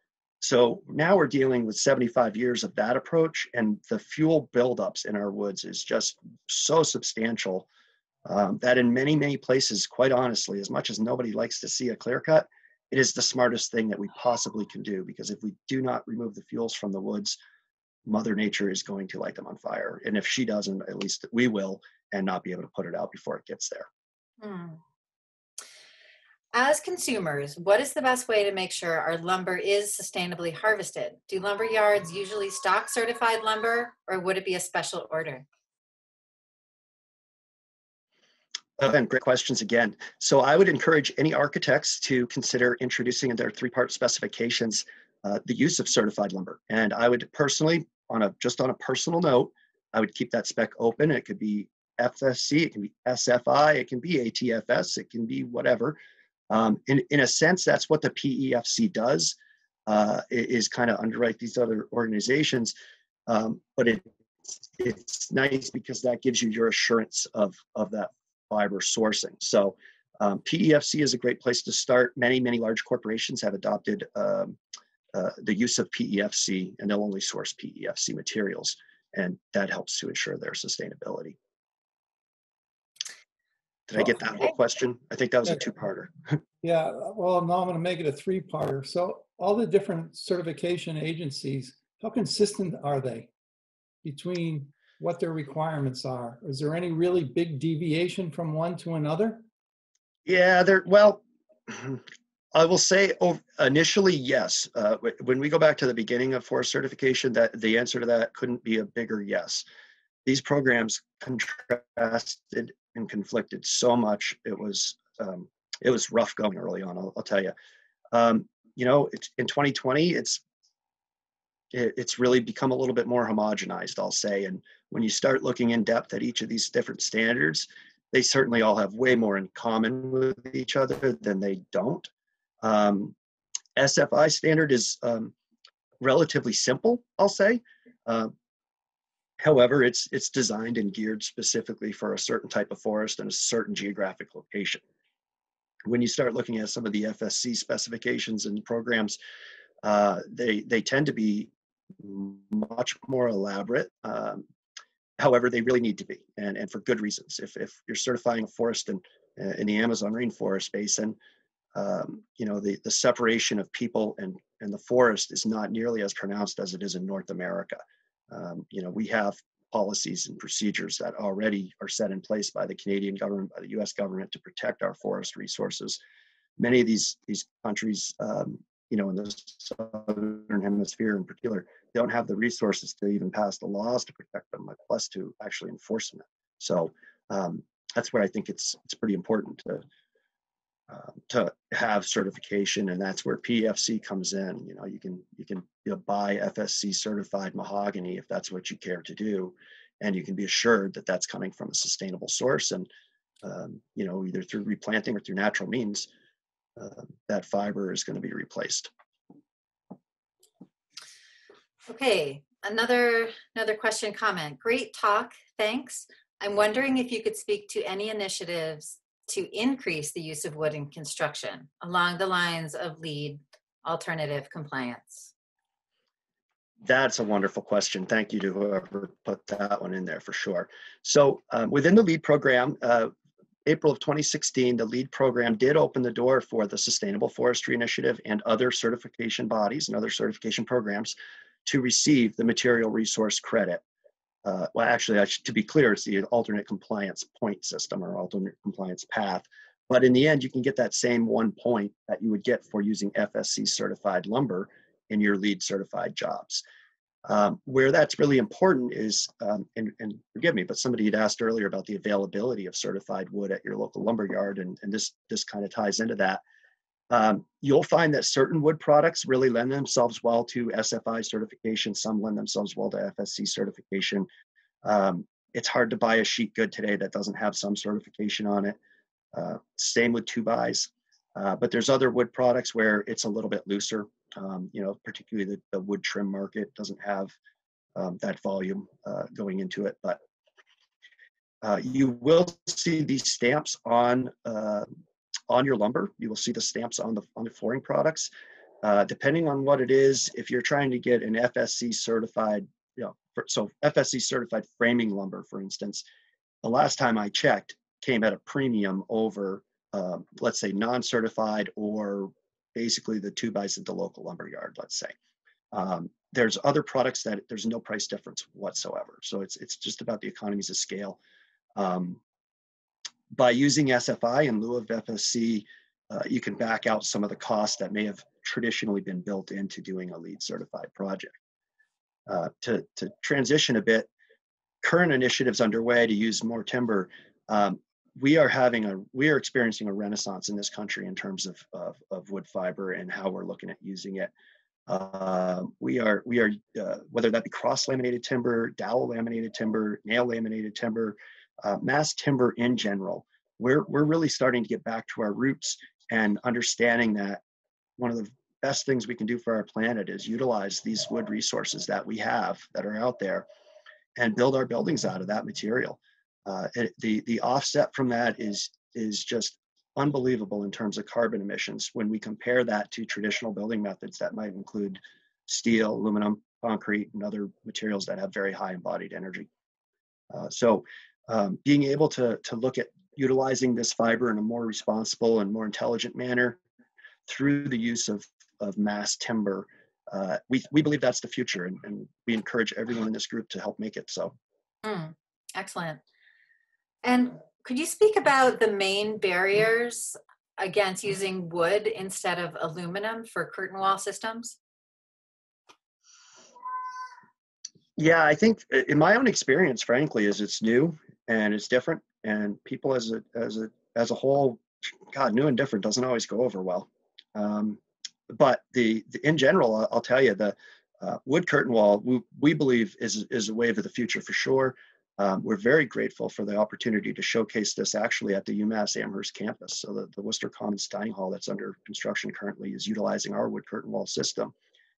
so now we're dealing with 75 years of that approach and the fuel buildups in our woods is just so substantial um, that in many many places quite honestly as much as nobody likes to see a clear cut it is the smartest thing that we possibly can do because if we do not remove the fuels from the woods mother nature is going to light them on fire and if she doesn't at least we will and not be able to put it out before it gets there Hmm. As consumers, what is the best way to make sure our lumber is sustainably harvested? Do lumber yards usually stock certified lumber or would it be a special order? Again, great questions again. So I would encourage any architects to consider introducing in their three-part specifications uh, the use of certified lumber. And I would personally, on a just on a personal note, I would keep that spec open. It could be FSC, it can be SFI, it can be ATFS, it can be whatever. Um, in in a sense, that's what the PEFC does. Uh, is kind of underwrite these other organizations, um, but it it's nice because that gives you your assurance of of that fiber sourcing. So um, PEFC is a great place to start. Many, many large corporations have adopted um, uh, the use of PEFC and they'll only source PEFC materials. And that helps to ensure their sustainability. Did I get that whole question? I think that was a two-parter. Yeah, well, now I'm going to make it a three-parter. So all the different certification agencies, how consistent are they between what their requirements are? Is there any really big deviation from one to another? Yeah, there. Well, I will say initially, yes. Uh, when we go back to the beginning of forest certification, that the answer to that couldn't be a bigger yes. These programs contrasted and conflicted so much. It was um, it was rough going early on. I'll, I'll tell you. Um, you know, in 2020, it's it, it's really become a little bit more homogenized. I'll say, and when you start looking in depth at each of these different standards, they certainly all have way more in common with each other than they don't. Um, SFI standard is um, relatively simple, I'll say. Uh, however, it's it's designed and geared specifically for a certain type of forest and a certain geographic location. When you start looking at some of the FSC specifications and programs, uh, they they tend to be much more elaborate. Um, however, they really need to be, and, and for good reasons. If, if you're certifying a forest in, in the Amazon rainforest basin, um, you know, the, the separation of people and, and the forest is not nearly as pronounced as it is in North America. Um, you know, we have policies and procedures that already are set in place by the Canadian government, by the US government to protect our forest resources. Many of these, these countries um, you know, in the southern hemisphere in particular, don't have the resources to even pass the laws to protect them, much less to actually enforce them. So um, that's where I think it's it's pretty important to uh, to have certification, and that's where PFC comes in. You know, you can you can you know, buy FSC certified mahogany if that's what you care to do, and you can be assured that that's coming from a sustainable source, and um, you know, either through replanting or through natural means, uh, that fiber is going to be replaced. Okay, another another question comment. Great talk, thanks. I'm wondering if you could speak to any initiatives to increase the use of wood in construction along the lines of LEED alternative compliance. That's a wonderful question. Thank you to whoever put that one in there for sure. So um, within the LEED program, uh, April of 2016, the LEED program did open the door for the Sustainable Forestry Initiative and other certification bodies and other certification programs to receive the material resource credit. Uh, well, actually, should, to be clear, it's the alternate compliance point system or alternate compliance path. But in the end, you can get that same one point that you would get for using FSC certified lumber in your LEED certified jobs. Um, where that's really important is, um, and, and, forgive me, but somebody had asked earlier about the availability of certified wood at your local lumber yard, and, and this this kind of ties into that. Um, you'll find that certain wood products really lend themselves well to SFI certification. Some lend themselves well to FSC certification. Um, it's hard to buy a sheet good today that doesn't have some certification on it. Uh, same with two-bys. Uh, but there's other wood products where it's a little bit looser. Um, you know, particularly the, the, wood trim market doesn't have um, that volume uh, going into it. But uh, you will see these stamps on uh, on your lumber. You will see the stamps on the on the flooring products. Uh, depending on what it is, if you're trying to get an FSC certified, you know, for, so FSC certified framing lumber, for instance, the last time I checked, came at a premium over, uh, let's say, non-certified or basically the two-bys at the local lumber yard. Let's say. Um, there's other products that there's no price difference whatsoever. So it's it's just about the economies of scale. Um, by using SFI in lieu of FSC, uh, you can back out some of the costs that may have traditionally been built into doing a LEED certified project. Uh, to, to transition a bit, current initiatives underway to use more timber, um, we are having a we are experiencing a renaissance in this country in terms of of, of wood fiber and how we're looking at using it. Uh, we are we are uh, whether that be cross laminated timber, dowel laminated timber, nail laminated timber, uh, mass timber in general, we're, we're really starting to get back to our roots and understanding that one of the best things we can do for our planet is utilize these wood resources that we have that are out there and build our buildings out of that material. Uh, it, the, the offset from that is, is just unbelievable in terms of carbon emissions when we compare that to traditional building methods that might include steel, aluminum, concrete, and other materials that have very high embodied energy. Uh, so um, being able to, to look at utilizing this fiber in a more responsible and more intelligent manner through the use of, of mass timber, uh, we, we believe that's the future and, and, we encourage everyone in this group to help make it so. Mm, excellent. And could you speak about the main barriers against using wood instead of aluminum for curtain wall systems? Yeah, I think in my own experience, frankly, is it's new and it's different and people as a as a as a whole god new and different doesn't always go over well um, but the, the, in general I'll, I'll, tell you the uh, wood curtain wall we, we believe is is a wave of the future for sure um, we're very grateful for the opportunity to showcase this actually at the UMass Amherst campus. So the, the Worcester Commons Dining Hall that's under construction currently is utilizing our wood curtain wall system.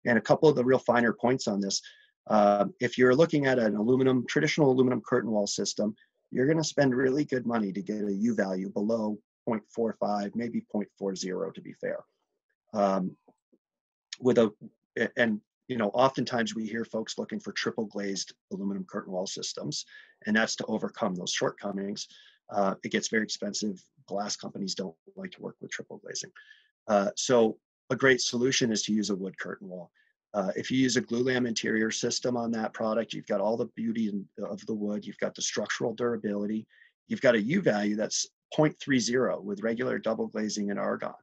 And a couple of the real finer points on this, uh, if you're looking at an aluminum, traditional aluminum curtain wall system, you're going to spend really good money to get a U value below 0.45, maybe 0.40 to be fair. Um, with a, and you know, oftentimes we hear folks looking for triple glazed aluminum curtain wall systems, and that's to overcome those shortcomings. Uh, it gets very expensive. Glass companies don't like to work with triple glazing. Uh, so a great solution is to use a wood curtain wall. Uh, if you use a glulam interior system on that product, you've got all the beauty of the wood, you've got the structural durability, you've got a U value that's 0.30 with regular double glazing and argon.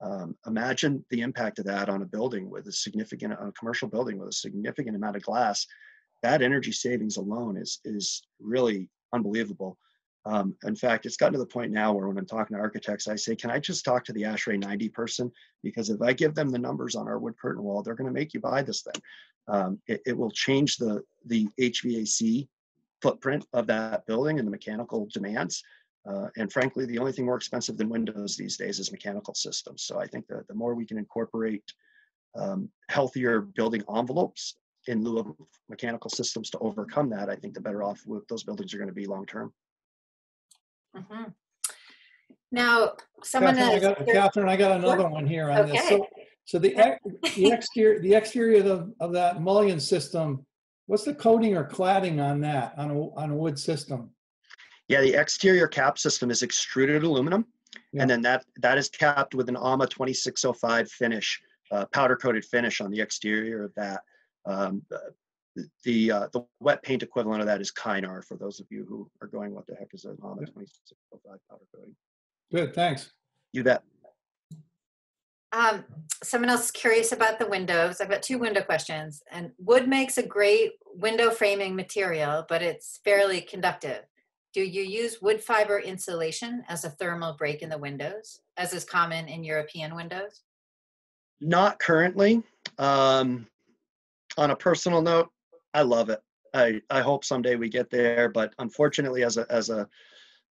Um, imagine the impact of that on a building with a significant, on a commercial building with a significant amount of glass. That energy savings alone is is really unbelievable. Um, in fact, it's gotten to the point now where when I'm talking to architects, I say, "Can I just talk to the ASHRAE 90 person? Because if I give them the numbers on our wood curtain wall, they're going to make you buy this thing. Um, it, it will change the the HVAC footprint of that building and the mechanical demands. Uh, and frankly, the only thing more expensive than windows these days is mechanical systems. So I think that the more we can incorporate um, healthier building envelopes in lieu of mechanical systems to overcome that, I think the better off those buildings are going to be long term. Mhm. Now, someone Catherine, I got, Catherine, I got another one here on this. So, so the, the exterior, the exterior of, of that mullion system, what's the coating or cladding on that, on a, on a wood system? Yeah, the exterior cap system is extruded aluminum, Yeah. and then that that is capped with an AMA 2605 finish, uh, powder coated finish on the exterior of that. Um, the the, uh, the wet paint equivalent of that is Kynar. For those of you who are going, what the heck is an AMA 2605 powder coating? Good, thanks. You bet. Um, someone else is curious about the windows. I've got two window questions. And wood makes a great window framing material, but it's fairly conductive. Do you use wood fiber insulation as a thermal break in the windows, as is common in European windows? Not currently. Um, on a personal note, I love it. I, I hope someday we get there, but unfortunately, as a as a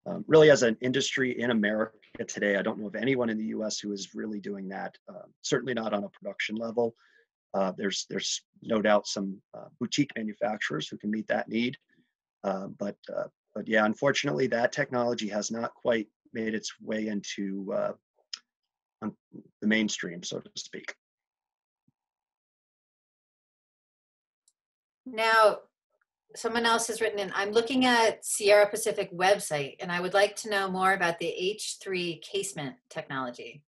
um, really as an industry in America today, I don't know of anyone in the U.S. who is really doing that. Um, certainly not on a production level. Uh, there's there's no doubt some uh, boutique manufacturers who can meet that need, uh, but uh, but yeah, unfortunately, that technology has not quite made its way into uh, the mainstream, so to speak. Now, someone else has written in, I'm looking at Sierra Pacific website and I would like to know more about the H3 casement technology.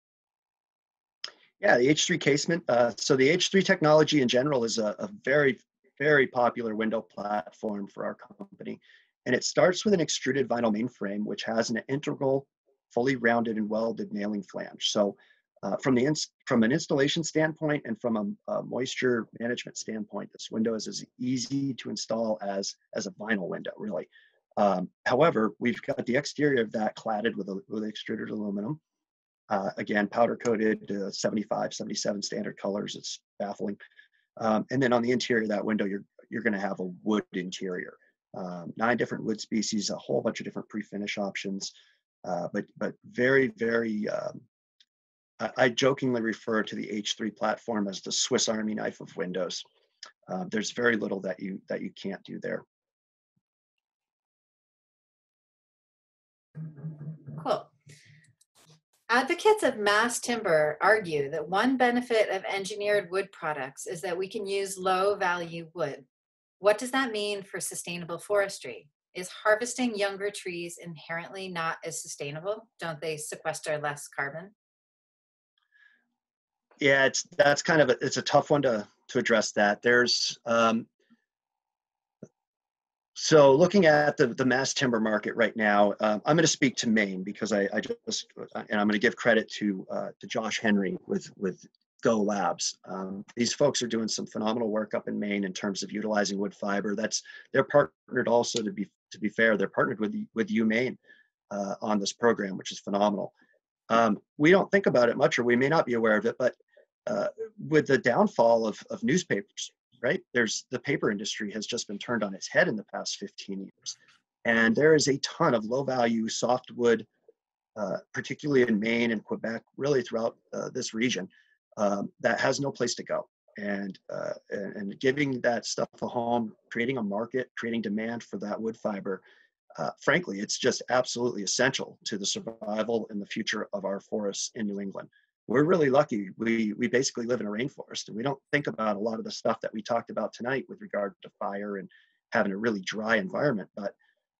Yeah, the H3 casement. Uh, so the H3 technology in general is a, a very, very popular window platform for our company. And it starts with an extruded vinyl mainframe, which has an integral, fully rounded and welded nailing flange. So uh, from the ins- from an installation standpoint and from a, a moisture management standpoint, this window is as easy to install as as a vinyl window, really. Um, however, we've got the exterior of that cladded with, a, with extruded aluminum. Uh, again, powder coated uh, 75, 77 standard colors. It's baffling. Um, and then on the interior of that window, you're you're going to have a wood interior. Um, nine different wood species, a whole bunch of different pre-finish options, uh, but but very very um, I, jokingly refer to the H3 platform as the Swiss Army knife of Windows. Uh, there's very little that you that you can't do there. Cool. Advocates of mass timber argue that one benefit of engineered wood products is that we can use low value wood. What does that mean for sustainable forestry? Is harvesting younger trees inherently not as sustainable? Don't they sequester less carbon? Yeah, it's that's kind of a, it's a tough one to to address that. There's um, so looking at the the mass timber market right now, um, I'm going to speak to Maine because I, I just and I'm going to give credit to uh, to Josh Henry with with Go Labs. Um, these folks are doing some phenomenal work up in Maine in terms of utilizing wood fiber. That's they're partnered also to be to be fair. They're partnered with with UMaine uh, on this program, which is phenomenal. Um, we don't think about it much, or we may not be aware of it, but uh, with the downfall of, of newspapers, right? There's the paper industry has just been turned on its head in the past 15 years. And there is a ton of low value softwood, uh, particularly in Maine and Quebec, really throughout uh, this region, um, that has no place to go. And, uh, and, and giving that stuff a home, creating a market, creating demand for that wood fiber, uh, frankly, it's just absolutely essential to the survival and the future of our forests in New England we're really lucky. We we basically live in a rainforest, and we don't think about a lot of the stuff that we talked about tonight with regard to fire and having a really dry environment. But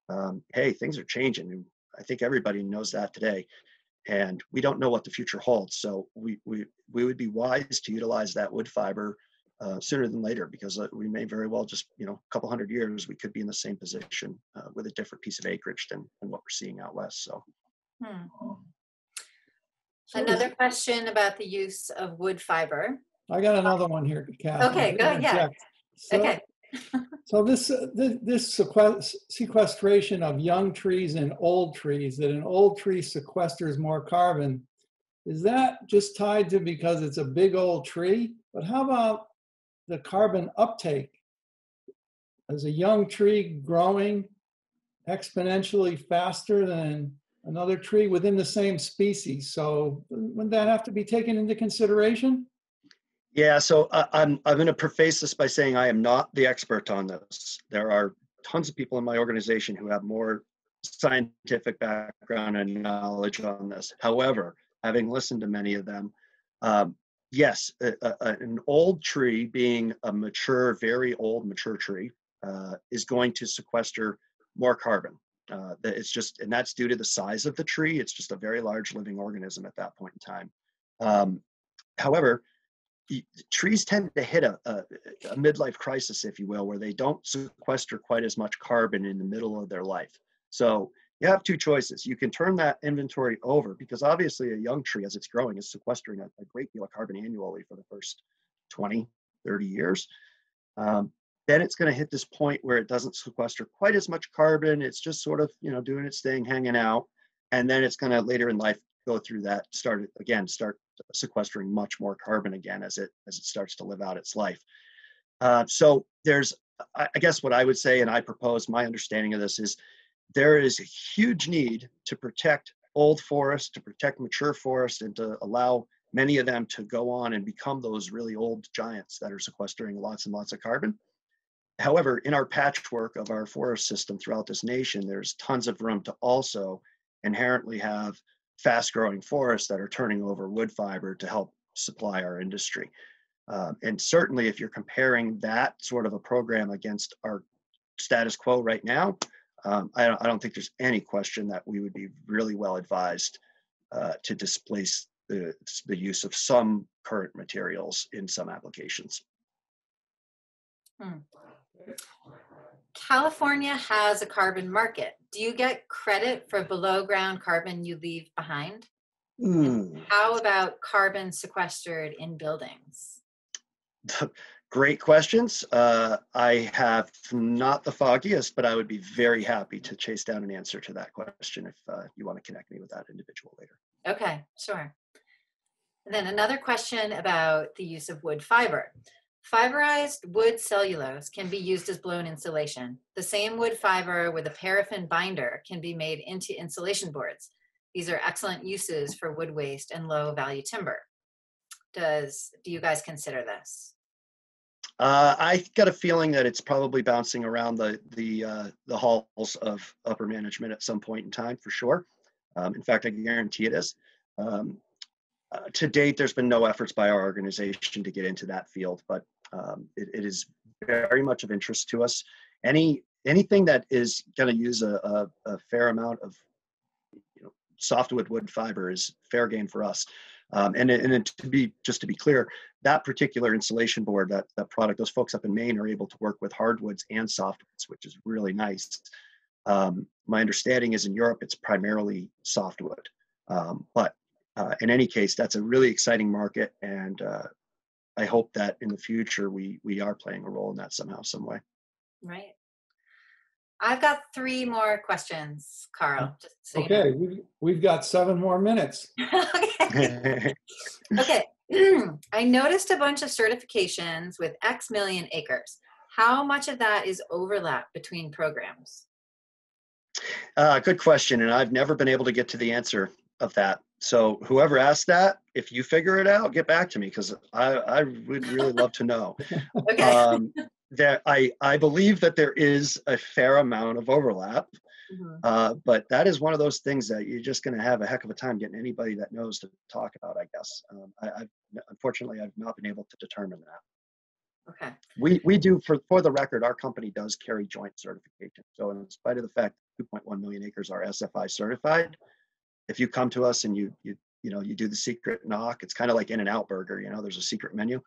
um, hey, things are changing, and I think everybody knows that today. And we don't know what the future holds, so we we we would be wise to utilize that wood fiber uh, sooner than later, because uh, we may very well just you know a couple hundred years we could be in the same position uh, with a different piece of acreage than than what we're seeing out west. So. Hmm. Another question about the use of wood fiber. I got another one here, Kathy. Okay, go, yeah. Interject. So- Okay, So this, uh, thi- this sequestration of young trees and old trees, that an old tree sequesters more carbon, is that just tied to because it's a big old tree? But how about the carbon uptake? As a young tree growing exponentially faster than another tree within the same species? So wouldn't that have to be taken into consideration? Yeah, so I, I'm I'm going to preface this by saying I am not the expert on this. There are tons of people in my organization who have more scientific background and knowledge on this. However, having listened to many of them, um, yes, a, a- an old tree being a mature, very old mature tree uh, is going to sequester more carbon. Uh, that it's just, and that's due to the size of the tree. It's just a very large living organism at that point in time. Um, however, trees tend to hit a, a, a midlife crisis, if you will, where they don't sequester quite as much carbon in the middle of their life. So you have two choices. You can turn that inventory over because obviously a young tree, as it's growing, is sequestering a, a great deal of carbon annually for the first 20, 30 years. Um, then it's going to hit this point where it doesn't sequester quite as much carbon. It's just sort of, you know, doing its thing, hanging out. And then it's going to later in life go through that, start again, start sequestering much more carbon again as it as it starts to live out its life. Uh, so there's, I I guess, what I would say, and I propose my understanding of this is there is a huge need to protect old forests, to protect mature forests, and to allow many of them to go on and become those really old giants that are sequestering lots and lots of carbon. However, in our patchwork of our forest system throughout this nation, there's tons of room to also inherently have fast growing forests that are turning over wood fiber to help supply our industry. Um, and certainly, if you're comparing that sort of a program against our status quo right now, um, I, don't, I don't think there's any question that we would be really well advised uh, to displace the, the use of some current materials in some applications. California has a carbon market. Do you get credit for below ground carbon you leave behind? Hmm. How about carbon sequestered in buildings? Great questions. Uh, I have not the foggiest, but I would be very happy to chase down an answer to that question if uh, you want to connect me with that individual later. Okay, sure. And then another question about the use of wood fiber. Fiberized wood cellulose can be used as blown insulation. The same wood fiber with a paraffin binder can be made into insulation boards. These are excellent uses for wood waste and low value timber. Does do you guys consider this? Uh, I got a feeling that it's probably bouncing around the the uh, the halls of upper management at some point in time for sure. Um, in fact, I guarantee it is. Um, uh, to date, there's been no efforts by our organization to get into that field, but um, it, it is very much of interest to us. Any anything that is going to use a, a, a fair amount of you know, softwood wood fiber is fair game for us. Um, and and to be just to be clear, that particular insulation board, that that product, those folks up in Maine are able to work with hardwoods and softwoods, which is really nice. Um, my understanding is in Europe it's primarily softwood, um, but uh, in any case, that's a really exciting market, and uh, I hope that in the future we we are playing a role in that somehow, some way. Right. I've got three more questions, Carl. Just so you know. Okay, we've, we've got seven more minutes. okay. Okay. I noticed a bunch of certifications with X million acres. How much of that is overlap between programs? Uh, good question, and I've never been able to get to the answer of that. So whoever asked that, if you figure it out, get back to me because I, I would really love to know. Okay. Um, there, I I believe that there is a fair amount of overlap, Mhm. uh, but that is one of those things that you're just going to have a heck of a time getting anybody that knows to talk about. I guess. Um, I, I've unfortunately I've not been able to determine that. Okay. We we do for for the record, our company does carry joint certification. So in spite of the fact 2.1 million acres are SFI certified, if you come to us and you you you know you do the secret knock, it's kind of like In-N-Out Burger. You know, there's a secret menu.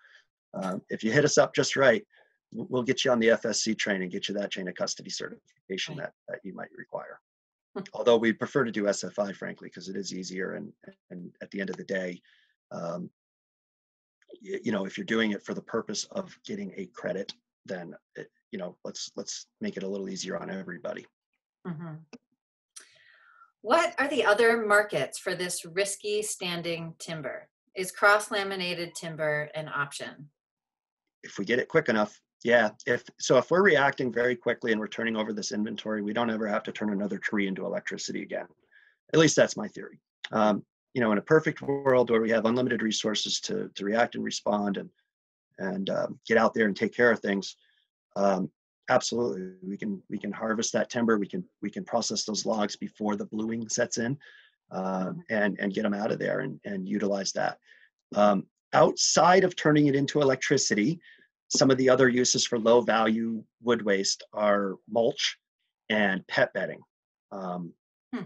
Um, if you hit us up just right, we'll get you on the FSC train and get you that chain of custody certification Right. that that you might require. Although we prefer to do SFI, frankly, because it is easier and, and at the end of the day, um, y- you know, if you're doing it for the purpose of getting a credit, then, it- you know, let's, let's make it a little easier on everybody. Mhm. What are the other markets for this risky standing timber? Is cross laminated timber an option? if we get it quick enough yeah if so if we're reacting very quickly and we're turning over this inventory we don't ever have to turn another tree into electricity again at least that's my theory um, you know in a perfect world where we have unlimited resources to to react and respond and and um, get out there and take care of things um, absolutely we can we can harvest that timber we can we can process those logs before the bluing sets in uh, and and get them out of there and and utilize that um, outside of turning it into electricity, some of the other uses for low value wood waste are mulch and pet bedding. Um, Hmm.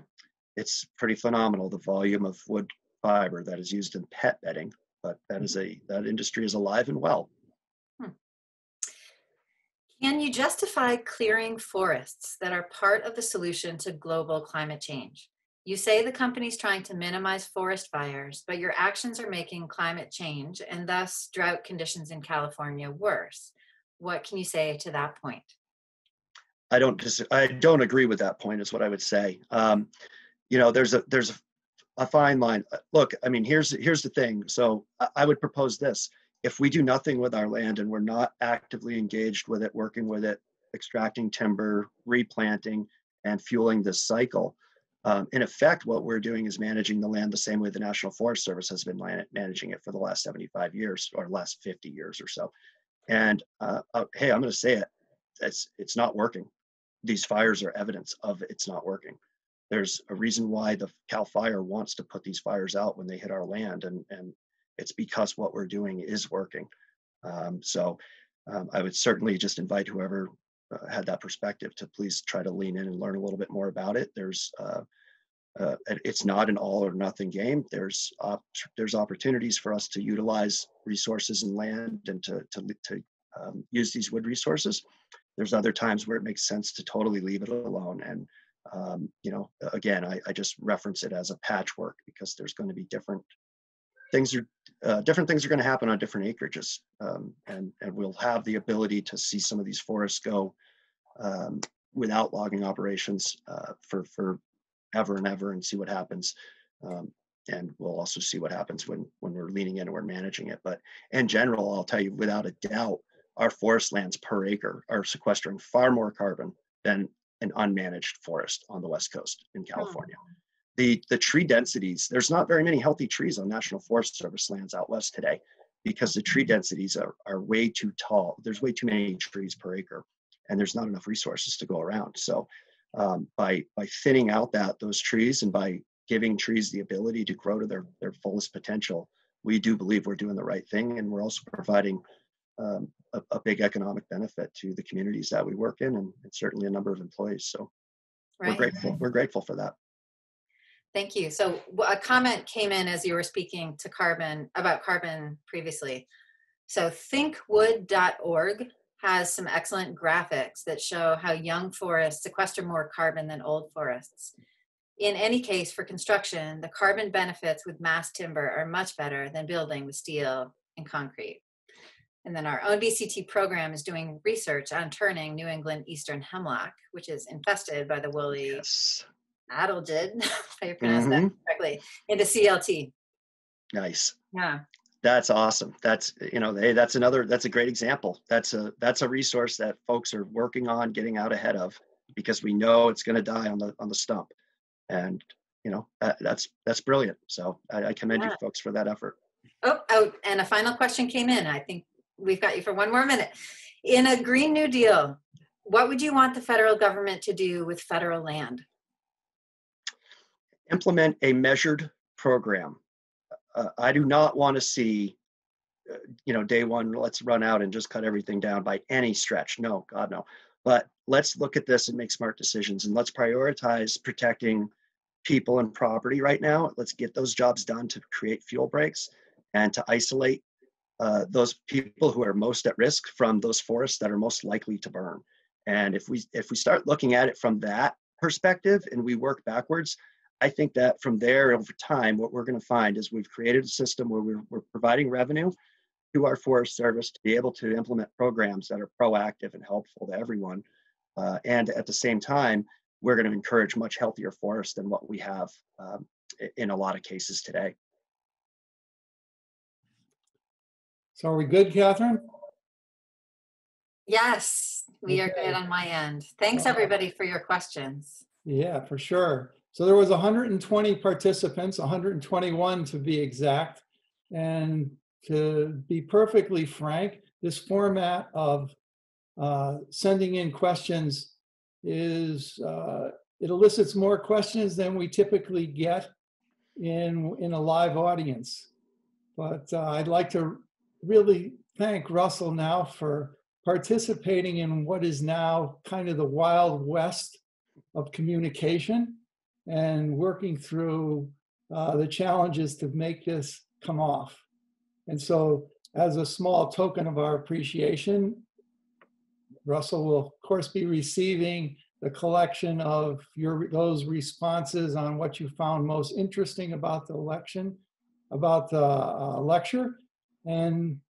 It's pretty phenomenal the volume of wood fiber that is used in pet bedding, but that is a that industry is alive and well. Can you justify clearing forests that are part of the solution to global climate change? You say the company's trying to minimize forest fires, but your actions are making climate change and thus drought conditions in California worse. What can you say to that point? I don't dis- I don't agree with that point. Is what I would say. Um, you know, there's a there's a, a fine line. Look, I mean, here's here's the thing. So I, I would propose this: if we do nothing with our land and we're not actively engaged with it, working with it, extracting timber, replanting, and fueling this cycle, um, in effect, what we're doing is managing the land the same way the National Forest Service has been man- managing it for the last 75 years or last 50 years or so. And uh, uh, hey, I'm going to say it: it's it's not working these fires are evidence of it's not working. There's a reason why the Cal Fire wants to put these fires out when they hit our land, and and it's because what we're doing is working. Um, so um, I would certainly just invite whoever uh, had that perspective to please try to lean in and learn a little bit more about it. There's uh, uh, it's not an all or nothing game. There's op- there's opportunities for us to utilize resources and land and to to to um, use these wood resources there's other times where it makes sense to totally leave it alone and um, you know again I, I just reference it as a patchwork because there's going to be different things are uh, different things are going to happen on different acreages um, and and we'll have the ability to see some of these forests go um, without logging operations uh, for for ever and ever and see what happens. Um, and we'll also see what happens when when we're leaning in and we're managing it. But in general i'll tell you without a doubt our forest lands per acre are sequestering far more carbon than an unmanaged forest on the west coast in California. The the tree densities, there's not very many healthy trees on National Forest Service lands out west today because the tree densities are, are way too tall. There's way too many trees per acre and there's not enough resources to go around. So um, by by thinning out that those trees and by giving trees the ability to grow to their, their fullest potential, we do believe we're doing the right thing and we're also providing um, a, a, big economic benefit to the communities that we work in and, and certainly a number of employees. So Right. we're grateful. We're grateful for that. Thank you. So a comment came in as you were speaking to carbon about carbon previously. So thinkwood.org has some excellent graphics that show how young forests sequester more carbon than old forests. In any case, for construction, the carbon benefits with mass timber are much better than building with steel and concrete. And then our own BCT program is doing research on turning New England eastern hemlock, which is infested by the woolly Yes. Adelgid, if I pronounced that Mhm. correctly, into CLT. Nice. Yeah. That's awesome. That's you know, hey, that's another. That's a great example. That's a that's a resource that folks are working on getting out ahead of because we know it's going to die on the on the stump, and you know that, that's that's brilliant. So I, I commend you folks for that effort. Oh, oh, and a final question came in. I think we've got you for one more minute. In a Green New Deal, what would you want the federal government to do with federal land? Implement a measured program. Uh, I do not want to see, uh, you know, day one, let's run out and just cut everything down by any stretch. No, God, no. But let's look at this and make smart decisions and let's prioritize protecting people and property right now. Let's get those jobs done to create fuel breaks and to isolate uh, those people who are most at risk from those forests that are most likely to burn. And if we if we start looking at it from that perspective and we work backwards, I think that from there over time, what we're going to find is we've created a system where we're, we're providing revenue to our Forest Service to be able to implement programs that are proactive and helpful to everyone. Uh, and at the same time, we're going to encourage much healthier forests than what we have um, in a lot of cases today. So are we good, Catherine? Yes, we are good on my end. Thanks, everybody, for your questions. Yeah, for sure. So there was 120 participants, 121 to be exact. And to be perfectly frank, this format of uh, sending in questions is, uh, it elicits more questions than we typically get in, in a live audience. But uh, I'd like to really thank Russell now for participating in what is now kind of the Wild West of communication and working through uh, the challenges to make this come off. And so, as a small token of our appreciation, Russell will, of course, be receiving the collection of your those responses on what you found most interesting about the election, about the uh, lecture, and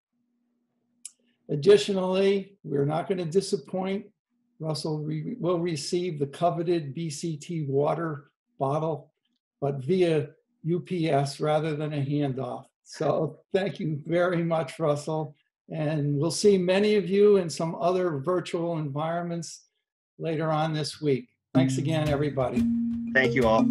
additionally, we're not going to disappoint Russell re- will receive the coveted BCT water bottle, but via UPS rather than a handoff. So thank you very much, Russell. And we'll see many of you in some other virtual environments later on this week. Thanks again, everybody. Thank you all.